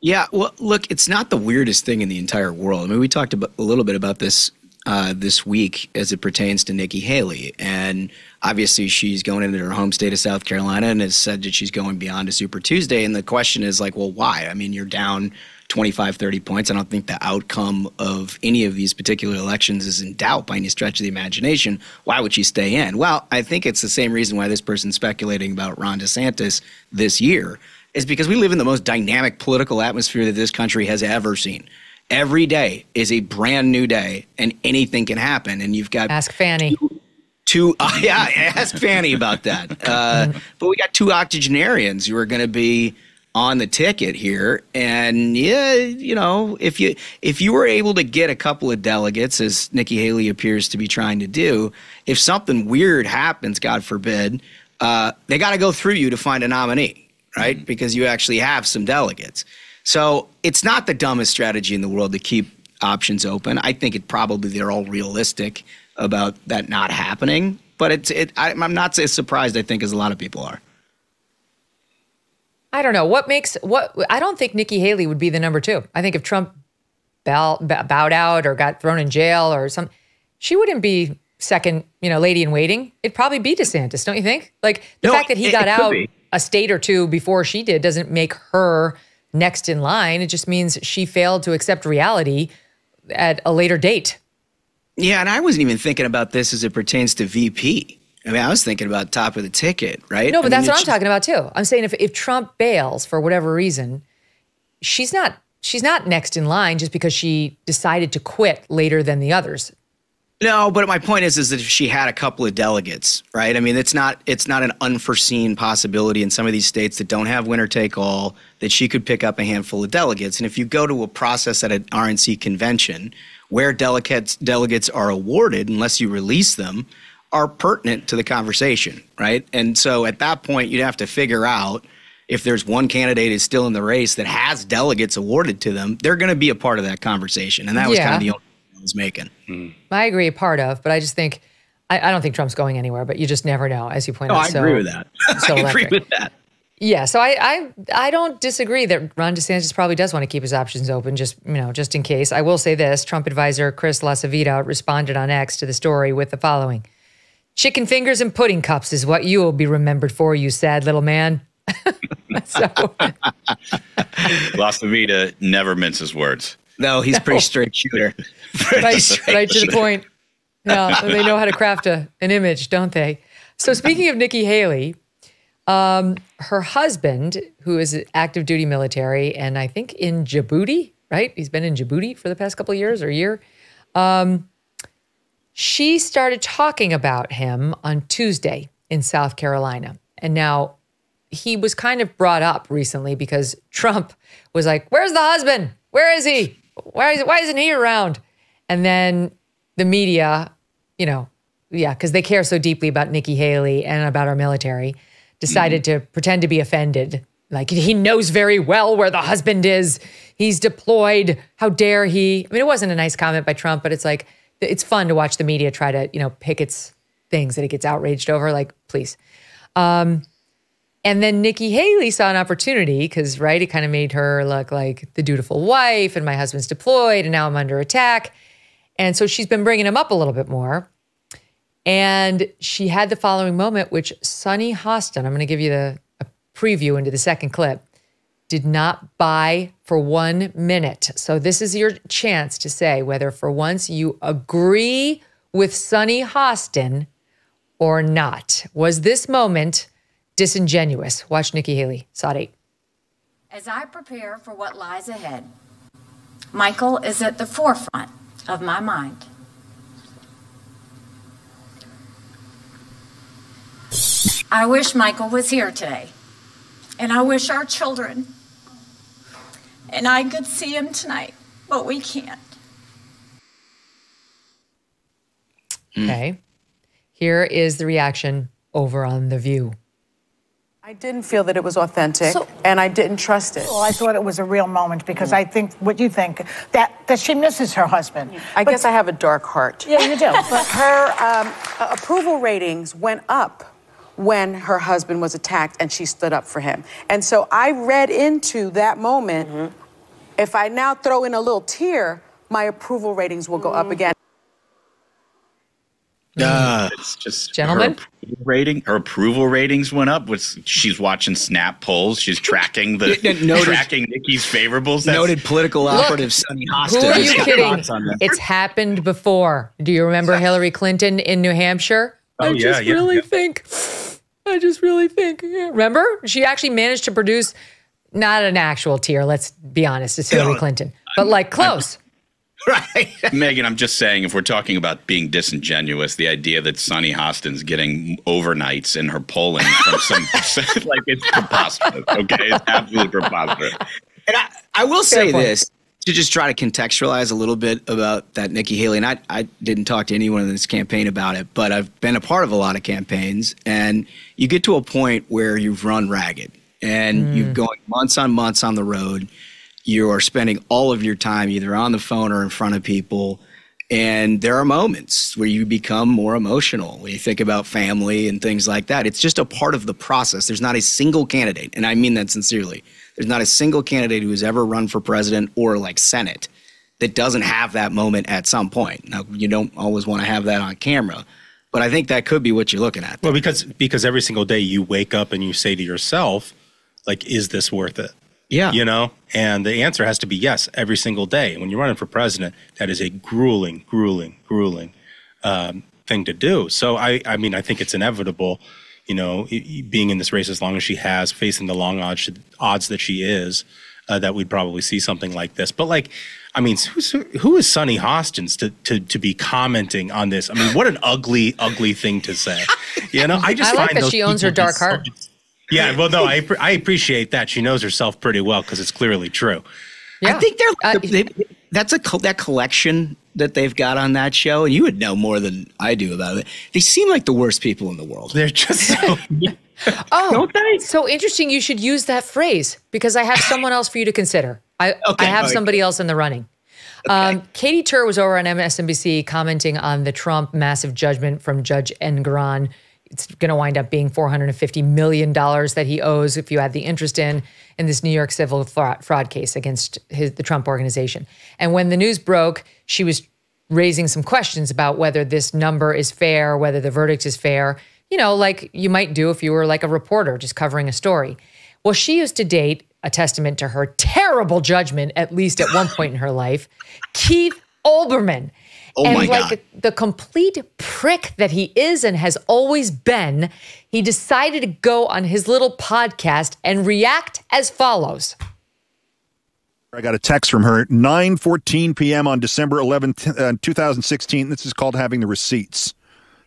Yeah, well, look, it's not the weirdest thing in the entire world. I mean, we talked about, a little bit about this uh, this week as it pertains to Nikki Haley, and obviously she's going into her home state of South Carolina and has said that she's going beyond a Super Tuesday. And the question is like, well, why? I mean, you're down 25, 30 points. I don't think the outcome of any of these particular elections is in doubt by any stretch of the imagination. Why would she stay in? Well, I think it's the same reason why this person's speculating about Ron DeSantis this year is because we live in the most dynamic political atmosphere that this country has ever seen. Every day is a brand new day, and anything can happen. And you've got ask Fani. Two, two uh, yeah, ask Fani about that. Uh, but we got two octogenarians who are going to be on the ticket here and yeah you know if you if you were able to get a couple of delegates as Nikki Haley appears to be trying to do if something weird happens god forbid uh, they got to go through you to find a nominee right? Mm-hmm. because you actually have some delegates. So it's not the dumbest strategy in the world to keep options open. I think it probably they're all realistic about that not happening but it's it I, i'm not as surprised i think as a lot of people are I don't know what makes what I don't think Nikki Haley would be the number two. I think if Trump bow, bowed out or got thrown in jail or some, she wouldn't be second, you know, lady in waiting. It'd probably be DeSantis, don't you think? Like the no, fact that he it, got it out a state or two before she did doesn't make her next in line. It just means she failed to accept reality at a later date. Yeah, and I wasn't even thinking about this as it pertains to VP. I mean, I was thinking about top of the ticket, right? No, but I that's what I'm talking about too. I'm saying if, if Trump bails for whatever reason, she's not she's not next in line just because she decided to quit later than the others. No, but my point is, is that if she had a couple of delegates, right? I mean, it's not it's not an unforeseen possibility in some of these states that don't have winner take all that she could pick up a handful of delegates. And if you go to a process at an RNC convention where delegates delegates are awarded, unless you release them, are pertinent to the conversation, right? And so at that point, you'd have to figure out if there's one candidate is still in the race that has delegates awarded to them, they're going to be a part of that conversation. And that was yeah. kind of the only point I was making. Mm. I agree, part of, but I just think, I, I, don't think Trump's going anywhere, but you just never know, as you point no, out. I so, agree with that. So I agree with that. Yeah, so I, I I don't disagree that Ron DeSantis probably does want to keep his options open, just you know, just in case. I will say this: Trump advisor Chris LaCivita responded on X to the story with the following: Chicken fingers and pudding cups is what you will be remembered for, you sad little man. so. LaCivita never minces words. No, he's no. pretty straight shooter. Pretty right, straight right to the point. Yeah, they know how to craft a, an image, don't they? So speaking of Nikki Haley, um, her husband, who is active duty military, and I think in Djibouti, right? He's been in Djibouti for the past couple of years or a year. Um, she started talking about him on Tuesday in South Carolina. And now he was kind of brought up recently because Trump was like, Where's the husband? Where is he? Why, is, why isn't he around? And then the media, you know, yeah, because they care so deeply about Nikki Haley and about our military, decided mm-hmm. to pretend to be offended. Like he knows very well where the husband is. He's deployed. How dare he? I mean, it wasn't a nice comment by Trump, but it's like it's fun to watch the media try to, you know, pick its things that it gets outraged over. Like, please. Um, and then Nikki Haley saw an opportunity because, right, it kind of made her look like the dutiful wife, and my husband's deployed, and now I'm under attack. And so she's been bringing him up a little bit more. And she had the following moment, which Sunny Hostin, I'm going to give you the a preview into the second clip, did not buy for one minute. So this is your chance to say whether for once you agree with Sunny Hostin or not. Was this moment disingenuous? Watch Nikki Haley, SOT As I prepare for what lies ahead, Michael is at the forefront of my mind. I wish Michael was here today. And I wish our children and I could see him tonight, but we can't. Okay. Here is the reaction over on The View. I didn't feel that it was authentic, so, and I didn't trust it. Well, I thought it was a real moment because I think what you think that that she misses her husband. I but, guess I have a dark heart. Yeah, you do. but her um, approval ratings went up when her husband was attacked and she stood up for him. And so I read into that moment. Mm-hmm. If I now throw in a little tear, my approval ratings will go up again. Uh, it's just gentlemen? her rating her approval ratings went up was she's watching snap polls she's tracking the noted, tracking nikki's favorables That's, noted political Look, operative sunny hostin who are you kidding? it's happened before. Do you remember hillary clinton in new hampshire? Oh, i just yeah, really yeah. think i just really think yeah. remember? She actually managed to produce not an actual tear let's be honest it's hillary clinton but like close Right. Megyn, I'm just saying, if we're talking about being disingenuous, the idea that Sunny Hostin's getting overnights in her polling from some, like, it's preposterous. Okay. It's absolutely preposterous. And I, I will say this to just try to contextualize a little bit about that Nikki Haley. And I, I didn't talk to anyone in this campaign about it, but I've been a part of a lot of campaigns. And you get to a point where you've run ragged and mm. you're going months on months on the road you are spending all of your time either on the phone or in front of people. And there are moments where you become more emotional when you think about family and things like that. It's just a part of the process. There's not a single candidate, and I mean that sincerely. There's not a single candidate who has ever run for president or like Senate that doesn't have that moment at some point. Now, you don't always want to have that on camera, but I think that could be what you're looking at. There. Well, because because every single day you wake up and you say to yourself, like, is this worth it? Yeah. You know, and the answer has to be yes every single day. When you're running for president, that is a grueling, grueling, grueling um, thing to do. So I, I mean, I think it's inevitable. You know, being in this race as long as she has, facing the long odds odds that she is, uh, that we'd probably see something like this. But like, I mean, who's, who is Sunny Hostins to, to to be commenting on this? I mean, what an ugly, ugly thing to say. You know, I just I like find that she owns her dark heart. So, yeah, well, no, I I appreciate that. She knows herself pretty well because it's clearly true. Yeah. I think they're uh, they, that's a that collection that they've got on that show, and you would know more than I do about it. They seem like the worst people in the world. They're just so. oh, so interesting. You should use that phrase because I have someone else for you to consider. I okay, I have okay. somebody else in the running. Okay. Um, Katy Tur was over on MSNBC commenting on the Trump massive judgment from Judge Engoron it's going to wind up being $450 million that he owes if you add the interest in in this New York civil fraud case against his, the Trump organization. And when the news broke, she was raising some questions about whether this number is fair, whether the verdict is fair, you know, like you might do if you were like a reporter just covering a story. Well, she used to date a testament to her terrible judgment, at least at one point in her life, Keith Olbermann. Oh and my like God. the complete prick that he is and has always been, he decided to go on his little podcast and react as follows. I got a text from her 9:14 p.m. on December 11th, uh, 2016. This is called having the receipts.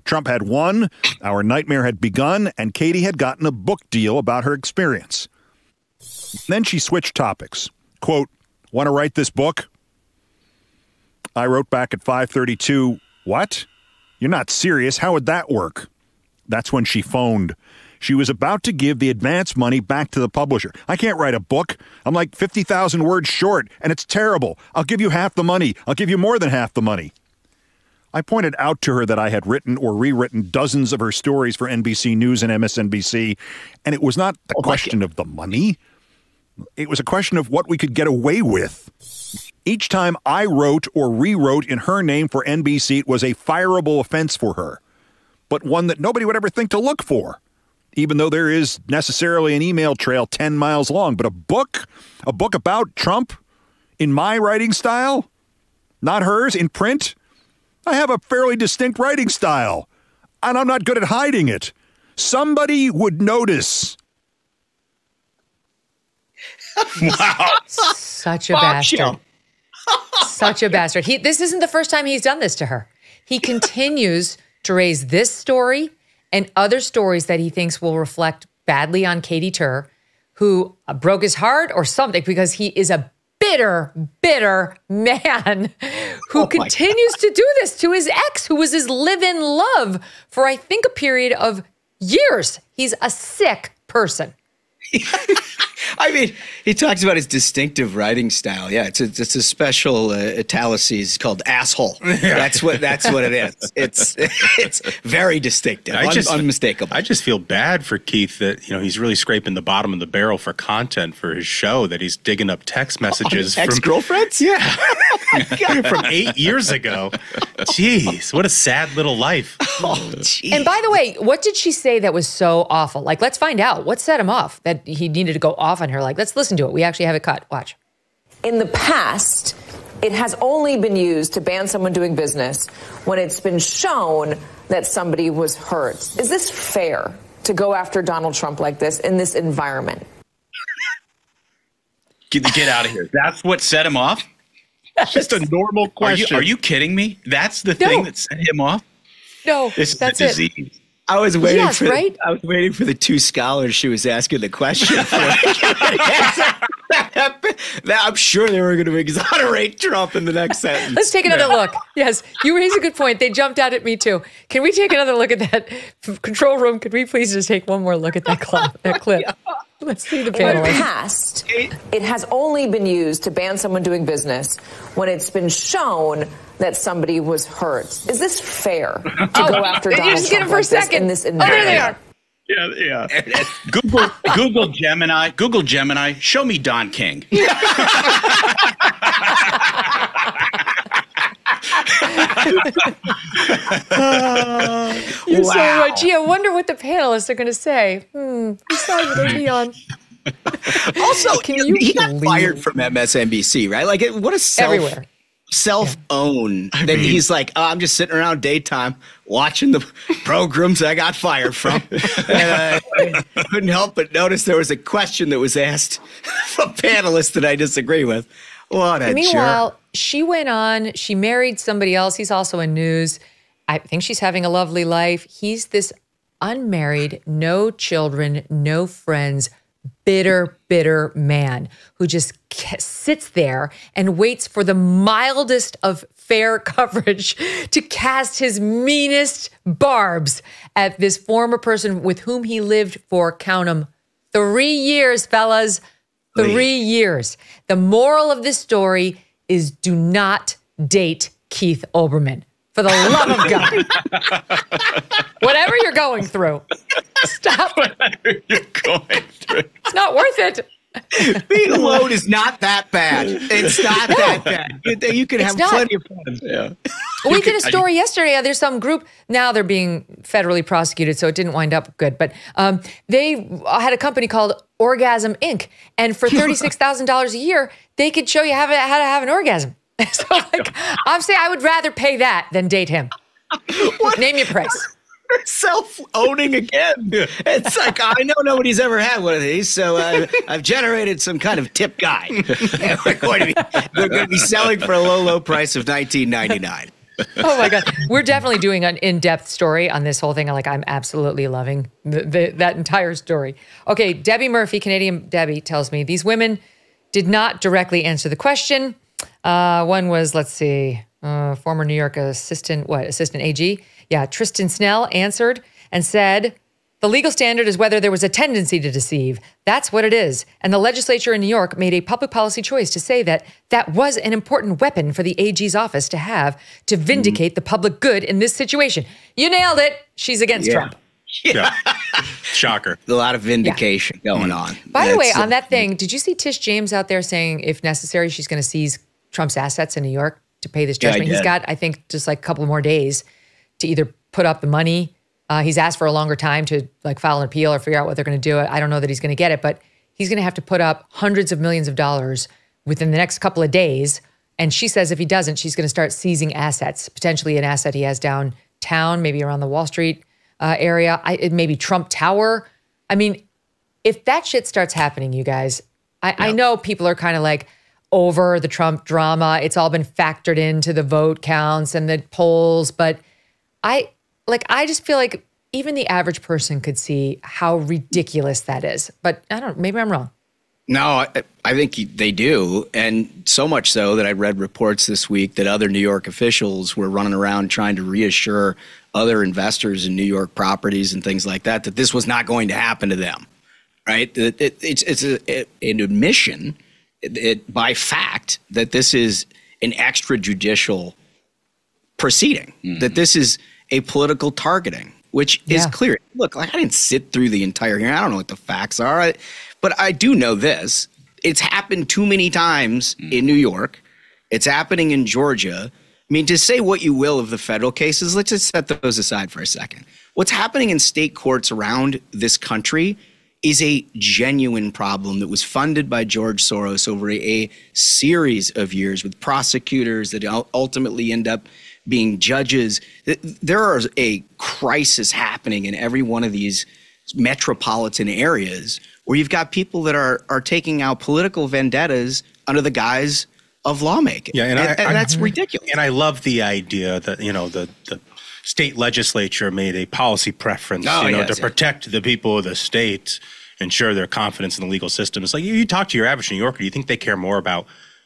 Trump had won, our nightmare had begun, and Katy had gotten a book deal about her experience. Then she switched topics. Quote, "Want to write this book?" I wrote back at 5:32, "What? You're not serious. How would that work?" That's when she phoned. She was about to give the advance money back to the publisher. I can't write a book. I'm like 50,000 words short, and it's terrible. I'll give you half the money. I'll give you more than half the money. I pointed out to her that I had written or rewritten dozens of her stories for NBC News and MSNBC, and it was not the oh question of the money. It was a question of what we could get away with. Each time I wrote or rewrote in her name for NBC, it was a fireable offense for her, but one that nobody would ever think to look for, even though there is necessarily an email trail 10 miles long. But a book, a book about Trump in my writing style, not hers, in print, I have a fairly distinct writing style, and I'm not good at hiding it. Somebody would notice. wow. Such a bastard. Such a bastard. He this isn't the first time he's done this to her. He continues to raise this story and other stories that he thinks will reflect badly on Katy Tur, who broke his heart or something because he is a bitter, bitter man who Oh continues to do this to his ex, who was his live in love for, I think, a period of years. He's a sick person. I mean, he talks about his distinctive writing style. Yeah, it's a, it's a special uh, italices called asshole. That's what that's what it is. It's it's very distinctive, I un- just- unmistakable. I just feel bad for Keith that you know he's really scraping the bottom of the barrel for content for his show. That he's digging up text messages Ex from girlfriends? yeah from eight years ago. Jeez, what a sad little life. Oh, geez. And by the way, what did she say that was so awful? Like, let's find out. What set him off that he needed to go off on her? Like, let's listen to it. We actually have it cut. Watch. In the past, it has only been used to ban someone doing business when it's been shown that somebody was hurt. Is this fair to go after Donald Trump like this in this environment? Get, get out of here. That's what set him off? Just a normal Are you, question. are you kidding me? That's the thing that set him off? No, This is that's a it. I was waiting Yes, for right? I was waiting for the two scholars she was asking the question. for. That- I'm sure they were going to exonerate Trump in the next sentence. Let's take another look. Yes, you raise a good point. They jumped out at me too. Can we take another look at that control room? Could we please just take one more look at that clip? That clip. Let's see the In the past, it has only been used to ban someone doing business when it's been shown that somebody was hurt. Is this fair to Oh, go after you Donald just get Trump it for a like this second. in this Oh, there they environment? are. Yeah, yeah. Google Google Gemini. Google Gemini. Show me Don King. You're so right. Gee, I wonder what the panelists are going to say. Hmm, whose side would they be? Also, Can he- you he got fired from MSNBC, right? Like, it- what a self Everywhere. self own. Then he's like, oh, I'm just sitting around daytime watching the programs I got fired from. and I couldn't help but notice there was a question that was asked from panelists that I disagree with. What a Meanwhile, jerk. She went on, she married somebody else. He's also in news. I think she's having a lovely life. He's this unmarried, no children, no friends, bitter, bitter man who just sits there and waits for the mildest of fair coverage to cast his meanest barbs at this former person with whom he lived for, count 'em, three years, fellas. Three years. The moral of this story is do not date Keith Olbermann. For the love of God. Whatever you're going through, stop. You're going through. It's not worth it. Being alone is not that bad. It's not that bad. You, you can It's have not. plenty of fun. Yeah. We did a story yesterday. uh, There's some group now they're being federally prosecuted, so it didn't wind up good. But um, they had a company called Orgasm Inc. And for thirty six thousand dollars a year, they could show you how, to- how to have an orgasm. so like, I'm saying I would rather pay that than date him. Name your price. Self owning again. It's like I know nobody's ever had one of these, so uh, I've generated some kind of tip guy. And we're going to be we're going to be selling for a low, low price of nineteen ninety nine. oh my god, we're definitely doing an in-depth story on this whole thing. Like I'm absolutely loving the, the, that entire story. Okay, Debbie Murphy, Canadian Debbie, tells me these women did not directly answer the question. Uh, one was, let's see, uh, former New York assistant, what assistant AG? Yeah, Tristan Snell answered and said. The legal standard is whether there was a tendency to deceive. That's what it is. And the legislature in New York made a public policy choice to say that that was an important weapon for the AG's office to have to mm-hmm. vindicate the public good in this situation. You nailed it. She's against Yeah. Trump. Yeah. Shocker. A lot of vindication going on. By the way, on that thing, did you see Tish James out there saying if necessary, she's going to seize Trump's assets in New York to pay this judgment? Yeah, I judgment? He's did. got, I think, just like a couple more days to either put up the money. Uh, he's asked for a longer time to like file an appeal or figure out what they're going to do. I don't know that he's going to get it, but he's going to have to put up hundreds of millions of dollars within the next couple of days. And she says if he doesn't, she's going to start seizing assets, potentially an asset he has downtown, maybe around the Wall Street uh, area, I, it maybe Trump Tower. I mean, if that shit starts happening, you guys, I, I know people are kind of like over the Trump drama. It's all been factored into the vote counts and the polls, but I like I just feel like even the average person could see how ridiculous that is. But I don't. Maybe I'm wrong. No, I, I think they do. And so much so that I read reports this week that other New York officials were running around trying to reassure other investors in New York properties and things like that that this was not going to happen to them. Right? That it, it's it's a, it, an admission it, it, by fact that this is an extrajudicial proceeding, that mm-hmm. this is a political targeting, which is clear. Look, like I didn't sit through the entire hearing. I don't know what the facts are, I- but I do know this. It's happened too many times hmm. in New York. It's happening in Georgia. I mean, to say what you will of the federal cases, let's just set those aside for a second. What's happening in state courts around this country is a genuine problem that was funded by George Soros over a, a series of years with prosecutors that ultimately end up being judges. There is a crisis happening in every one of these metropolitan areas where you've got people that are are taking out political vendettas under the guise of lawmaking. Yeah, and, I, I- that's ridiculous. And I love the idea that you know the the state legislature made a policy preference, Oh, you know, yes, to yes. protect the people of the state, ensure their confidence in the legal system. It's like you, you talk to your average New Yorker, you think they care more about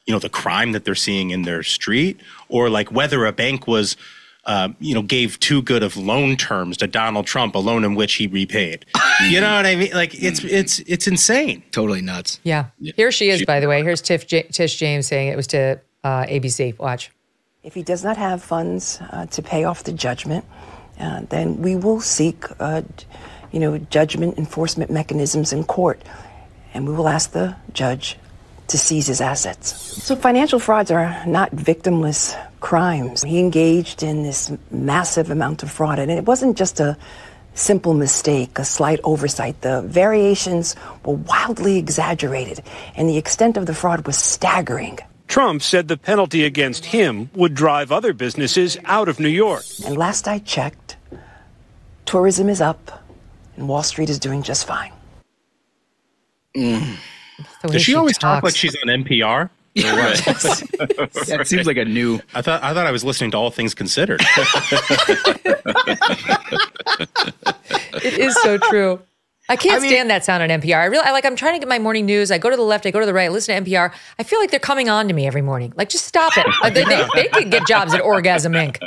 you know the crime that they're seeing in their street, or like whether a bank was. Uh, you know, gave too good of loan terms to Donald Trump, a loan in which he repaid. you know what I mean? Like it's it's it's insane. Totally nuts. Yeah. Here she is, by the way. Here's Tiff J- Tish James saying it was to uh, ABC. Watch. If he does not have funds uh, to pay off the judgment, uh, then we will seek, uh, you know, judgment enforcement mechanisms in court, and we will ask the judge to seize his assets. So financial frauds are not victimless crimes. He engaged in this massive amount of fraud, and it wasn't just a simple mistake, a slight oversight. The variations were wildly exaggerated, and the extent of the fraud was staggering. Trump said the penalty against him would drive other businesses out of New York. And last I checked, tourism is up, and Wall Street is doing just fine. The way Does she, she always talk like she's on NPR? That seems like a new. I thought I thought I was listening to All Things Considered. It is so true. I can't stand that sound on NPR. I really, I like, I'm trying to get my morning news. I go to the left, I go to the right, I listen to NPR. I feel like they're coming on to me every morning. Like, just stop it. They, they, they could get jobs at Orgasm Inc.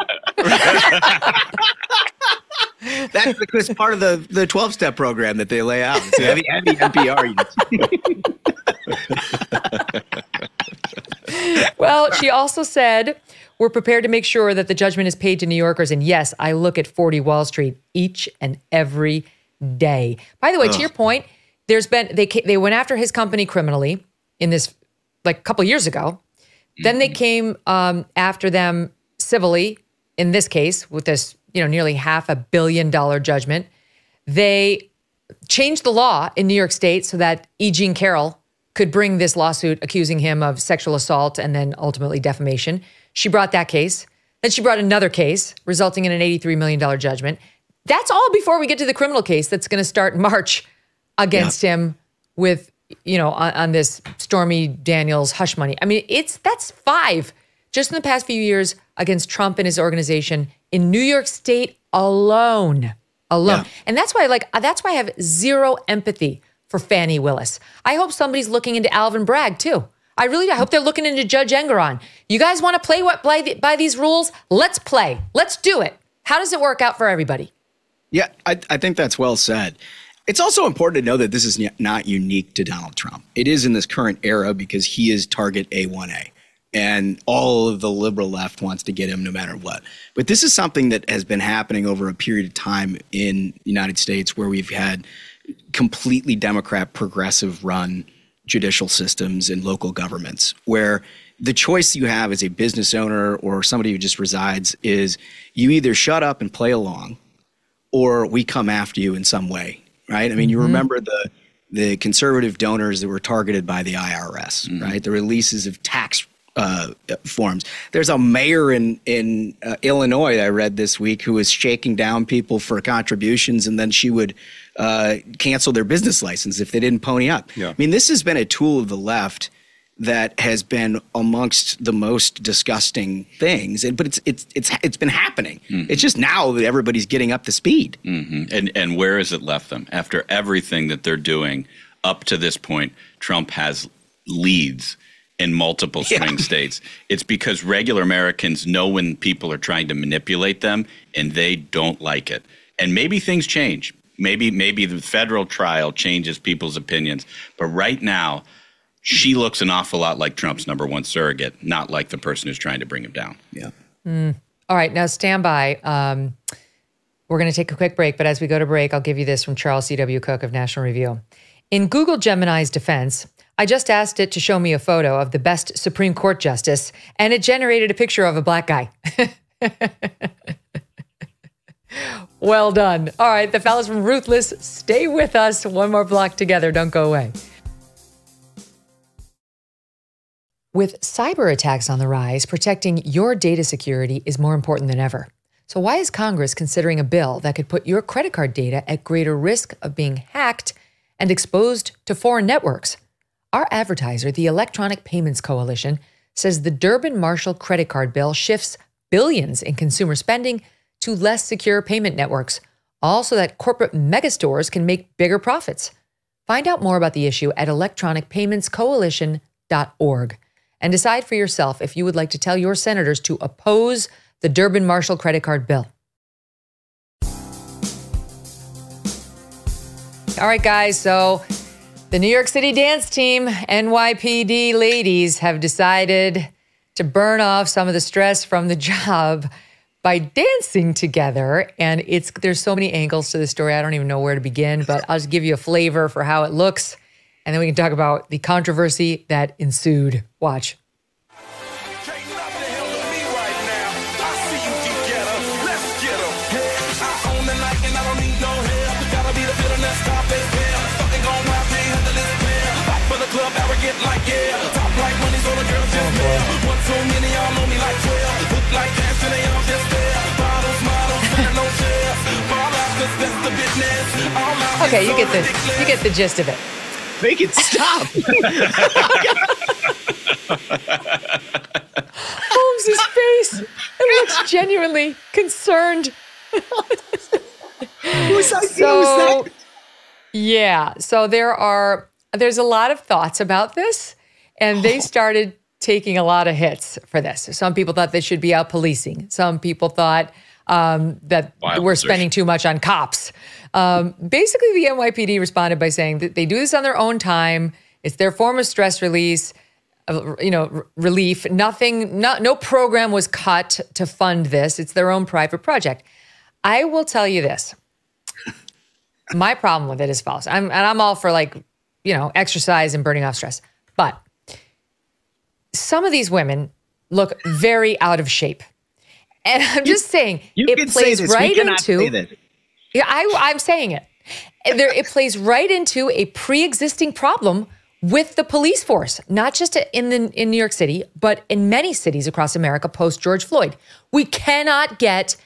That's because part of the the twelve step program that they lay out. It's heavy, heavy NPR. Well, she also said, we're prepared to make sure that the judgment is paid to New Yorkers. And yes, I look at 40 Wall Street each and every day. By the way, to your point, there's been, they, they went after his company criminally in this, like a couple years ago. Then they came um, after them civilly in this case with this, you know, nearly half a billion dollar judgment. They changed the law in New York State so that E. Jean Carroll could bring this lawsuit accusing him of sexual assault and then ultimately defamation. She brought that case. Then she brought another case resulting in an $83 million judgment. that's all before we get to the criminal case that's going to start March against him with, you know, on, on this Stormy Daniels hush money. I mean, it's that's five just in the past few years against Trump and his organization in New York State alone. Alone. And that's why, like, that's why I have zero empathy for Fani Willis. I hope somebody's looking into Alvin Bragg too. I really I hope they're looking into Judge Engoron. You guys want to play what by, by these rules? Let's play. Let's do it. How does it work out for everybody? Yeah, I, I think that's well said. It's also important to know that this is not unique to Donald Trump. It is in this current era because he is target A1A. And all of the liberal left wants to get him no matter what. But this is something that has been happening over a period of time in the United States where we've had completely Democrat progressive run judicial systems and local governments where the choice you have as a business owner or somebody who just resides is you either shut up and play along or we come after you in some way, right? I mean, you Mhm. remember the the conservative donors that were targeted by the IRS, right? The releases of tax uh, forms. There's a mayor in in uh, Illinois I read this week who was shaking down people for contributions, and then she would uh, cancel their business license if they didn't pony up. Yeah. I mean, this has been a tool of the left that has been amongst the most disgusting things. And, but it's it's it's it's been happening. It's just now that everybody's getting up to speed. hmm And and where has it left them? After everything that they're doing up to this point, Trump has leads in multiple swing states. It's because regular Americans know when people are trying to manipulate them and they don't like it. And maybe things change. Maybe maybe the federal trial changes people's opinions. But right now, she looks an awful lot like Trump's number one surrogate, not like the person who's trying to bring him down. Yeah. Mm. All right, now stand by. Um, we're going to take a quick break, but as we go to break, I'll give you this from Charles C.W. Cooke of National Review. In Google Gemini's defense, I just asked it to show me a photo of the best Supreme Court justice, and it generated a picture of a black guy. well done. All right, the fellas from Ruthless, stay with us. One more block together. Don't go away. With cyber attacks on the rise, protecting your data security is more important than ever. So, why is Congress considering a bill that could put your credit card data at greater risk of being hacked and exposed to foreign networks? Our advertiser, the Electronic Payments Coalition, says the Durbin Marshall credit card bill shifts billions in consumer spending to less secure payment networks, all so that corporate megastores can make bigger profits. Find out more about the issue at electronicpaymentscoalition.org and decide for yourself if you would like to tell your senators to oppose the Durbin Marshall credit card bill. All right, guys, so the New York City dance team, NYPD ladies, have decided to burn off some of the stress from the job by dancing together. And it's there's so many angles to the story. I don't even know where to begin, but I'll just give you a flavor for how it looks. And then we can talk about the controversy that ensued. Watch. Okay, you get the you get the gist of it. Make it stop. Holmes's face. It looks genuinely concerned. So, yeah. So there are there's a lot of thoughts about this, and they oh. started taking a lot of hits for this. Some people thought they should be out policing. Some people thought um, that Wild we're spending too much on cops. Um, basically, the NYPD responded by saying that they do this on their own time. It's their form of stress release, uh, you know, r- relief. Nothing, no, no program was cut to fund this. It's their own private project. I will tell you this. My problem with it is false. I'm and I'm all for like, you know, exercise and burning off stress. But some of these women look very out of shape. And I'm just saying, You it plays. Right into yeah, I, I'm saying it. There, it plays right into a pre-existing problem with the police force, not just in the, in New York City, but in many cities across America post George Floyd. We cannot get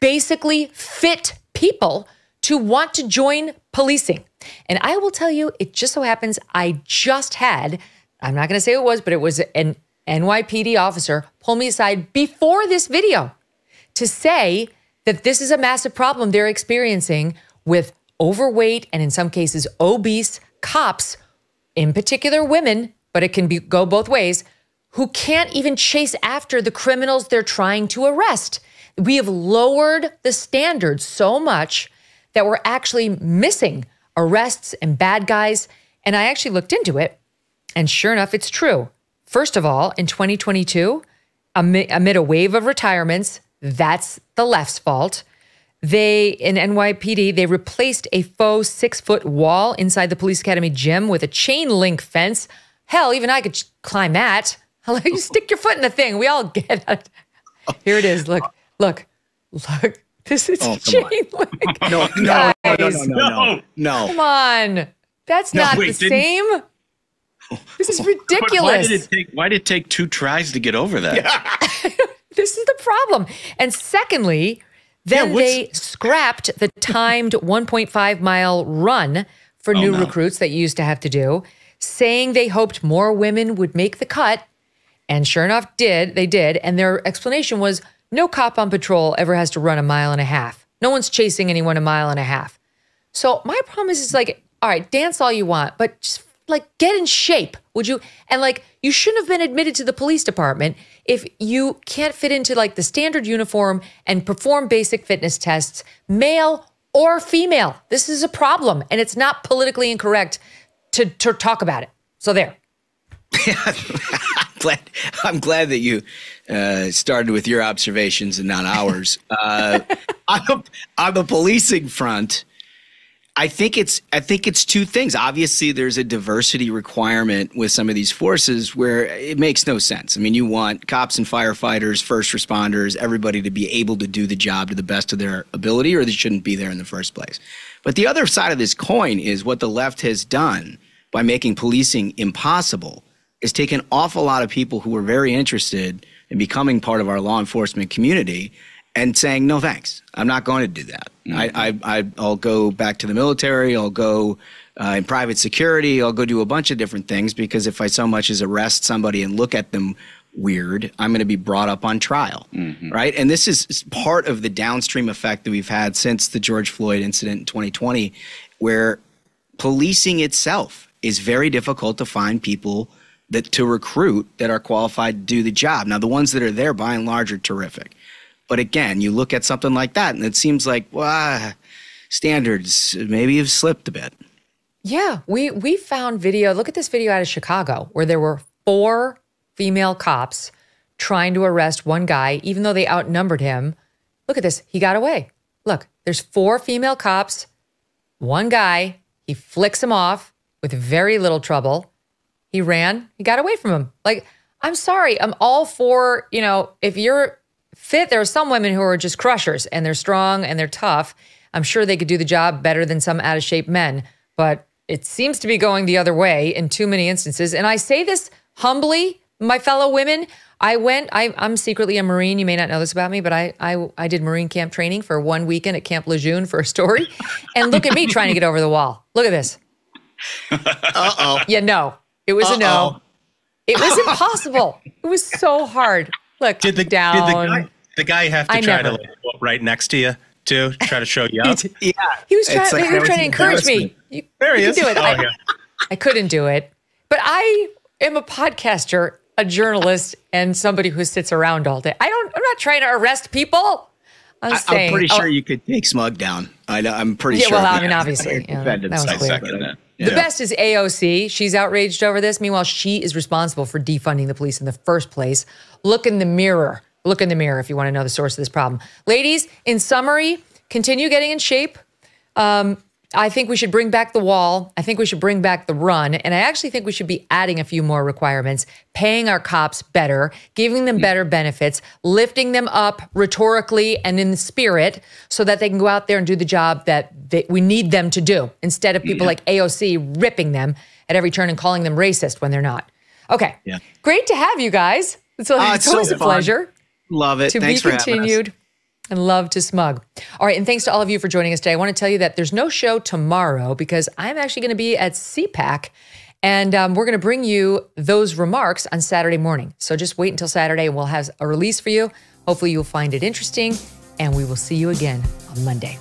basically fit people to want to join policing. And I will tell you, it just so happens I just had, I'm not going to say it was, but it was an NYPD officer pull me aside before this video to say that this is a massive problem they're experiencing with overweight and in some cases obese cops, in particular women, but it can be, go both ways, who can't even chase after the criminals they're trying to arrest. We have lowered the standards so much that we're actually missing arrests and bad guys. And I actually looked into it, and sure enough, it's true. First of all, in 2022, amid, amid a wave of retirements, that's the left's fault. They, in NYPD, they replaced a faux six foot wall inside the police academy gym with a chain link fence. Hell, even I could climb that. I'll you stick your foot in the thing. We all get it. Here it is. Look, look, look. This is Oh, a chain link. No, no, no, no, no, no, no. Come on. That's No, not wait, the same. This is But Why ridiculous. did it take? Why did it take two tries to get over that? This is the problem. And secondly, then Yeah, they scrapped the timed 1.5 mile run for Oh, new no. recruits that you used to have to do, saying they hoped more women would make the cut. And sure enough, did they did. And their explanation was no cop on patrol ever has to run a mile and a half. No one's chasing anyone a mile and a half. So my problem is, is like, all right, dance all you want, but just like get in shape, would you? And like, you shouldn't have been admitted to the police department if you can't fit into like the standard uniform and perform basic fitness tests, male or female. This is a problem, and it's not politically incorrect to to talk about it. So there. I'm, glad I'm glad that you uh, started with your observations and not ours. Uh, on, the, on the policing front, I think it's I think it's two things. Obviously, there's a diversity requirement with some of these forces where it makes no sense. I mean, you want cops and firefighters, first responders, everybody to be able to do the job to the best of their ability, or they shouldn't be there in the first place. But the other side of this coin is what the left has done by making policing impossible is take an awful lot of people who were very interested in becoming part of our law enforcement community and saying no thanks. I'm not going to do that. I, I, I, i'll go back to the military. I'll go uh, in private security. I'll go do a bunch of different things because if i so much as arrest somebody and look at them weird i'm going to be brought up on trial. Right? And this is is part of the downstream effect that we've had since the george floyd incident in 2020 where policing itself is very difficult to find people that to recruit that are qualified to do the job. Now, the ones that are there, by and large, are terrific. But again, you look at something like that, and it seems like, well, standards maybe have slipped a bit. Yeah, we we found video. Look at this video out of Chicago where there were four female cops trying to arrest one guy, even though they outnumbered him. Look at this. He got away. Look, there's four female cops, one guy. He flicks him off with very little trouble. He ran. He got away from him. Like, I'm sorry. I'm all for, you know, if you're fit, there are some women who are just crushers and they're strong and they're tough. I'm sure they could do the job better than some out of shape men, but it seems to be going the other way in too many instances. And I say this humbly, my fellow women. I went, I, I'm secretly a Marine. You may not know this about me, but I, I, I did Marine camp training for one weekend at Camp Lejeune for a story. And look at me trying to get over the wall. Look at this. Uh oh. Yeah, no. It was a no. It was impossible. it was so hard. Look, Did the down. did the guy, the guy have to I try never- to like, go up right next to you too, try to show you up? Yeah. He was trying, like he was was trying to encourage me. You, There he you is. can do it. Oh, I, yeah. I couldn't do it. But I am a podcaster, a journalist, and somebody who sits around all day. I don't, I'm not trying to arrest people. I'm I, saying. am pretty oh, sure you could take Smug down. I know, I'm pretty Yeah, sure. well, I mean, obviously, yeah, that was himself, clear. Second that. The best is AOC. She's outraged over this. Meanwhile, she is responsible for defunding the police in the first place. Look in the mirror. Look in the mirror if you want to know the source of this problem. Ladies, in summary, continue getting in shape. Um, I think we should bring back the wall. I think we should bring back the run. And I actually think we should be adding a few more requirements, paying our cops better, giving them better benefits, lifting them up rhetorically and in the spirit so that they can go out there and do the job that they, we need them to do instead of people like AOC ripping them at every turn and calling them racist when they're not. Okay. Yeah. Great to have you guys. It's, Oh, it's it's so always a fun. pleasure Love it. to Thanks be for continued. and love to smug. All right, and thanks to all of you for joining us today. I want to tell you that there's no show tomorrow because I'm actually going to be at CPAC. And um, we're going to bring you those remarks on Saturday morning. So just wait until Saturday and we'll have a release for you. Hopefully, you'll find it interesting. And we will see you again on Monday.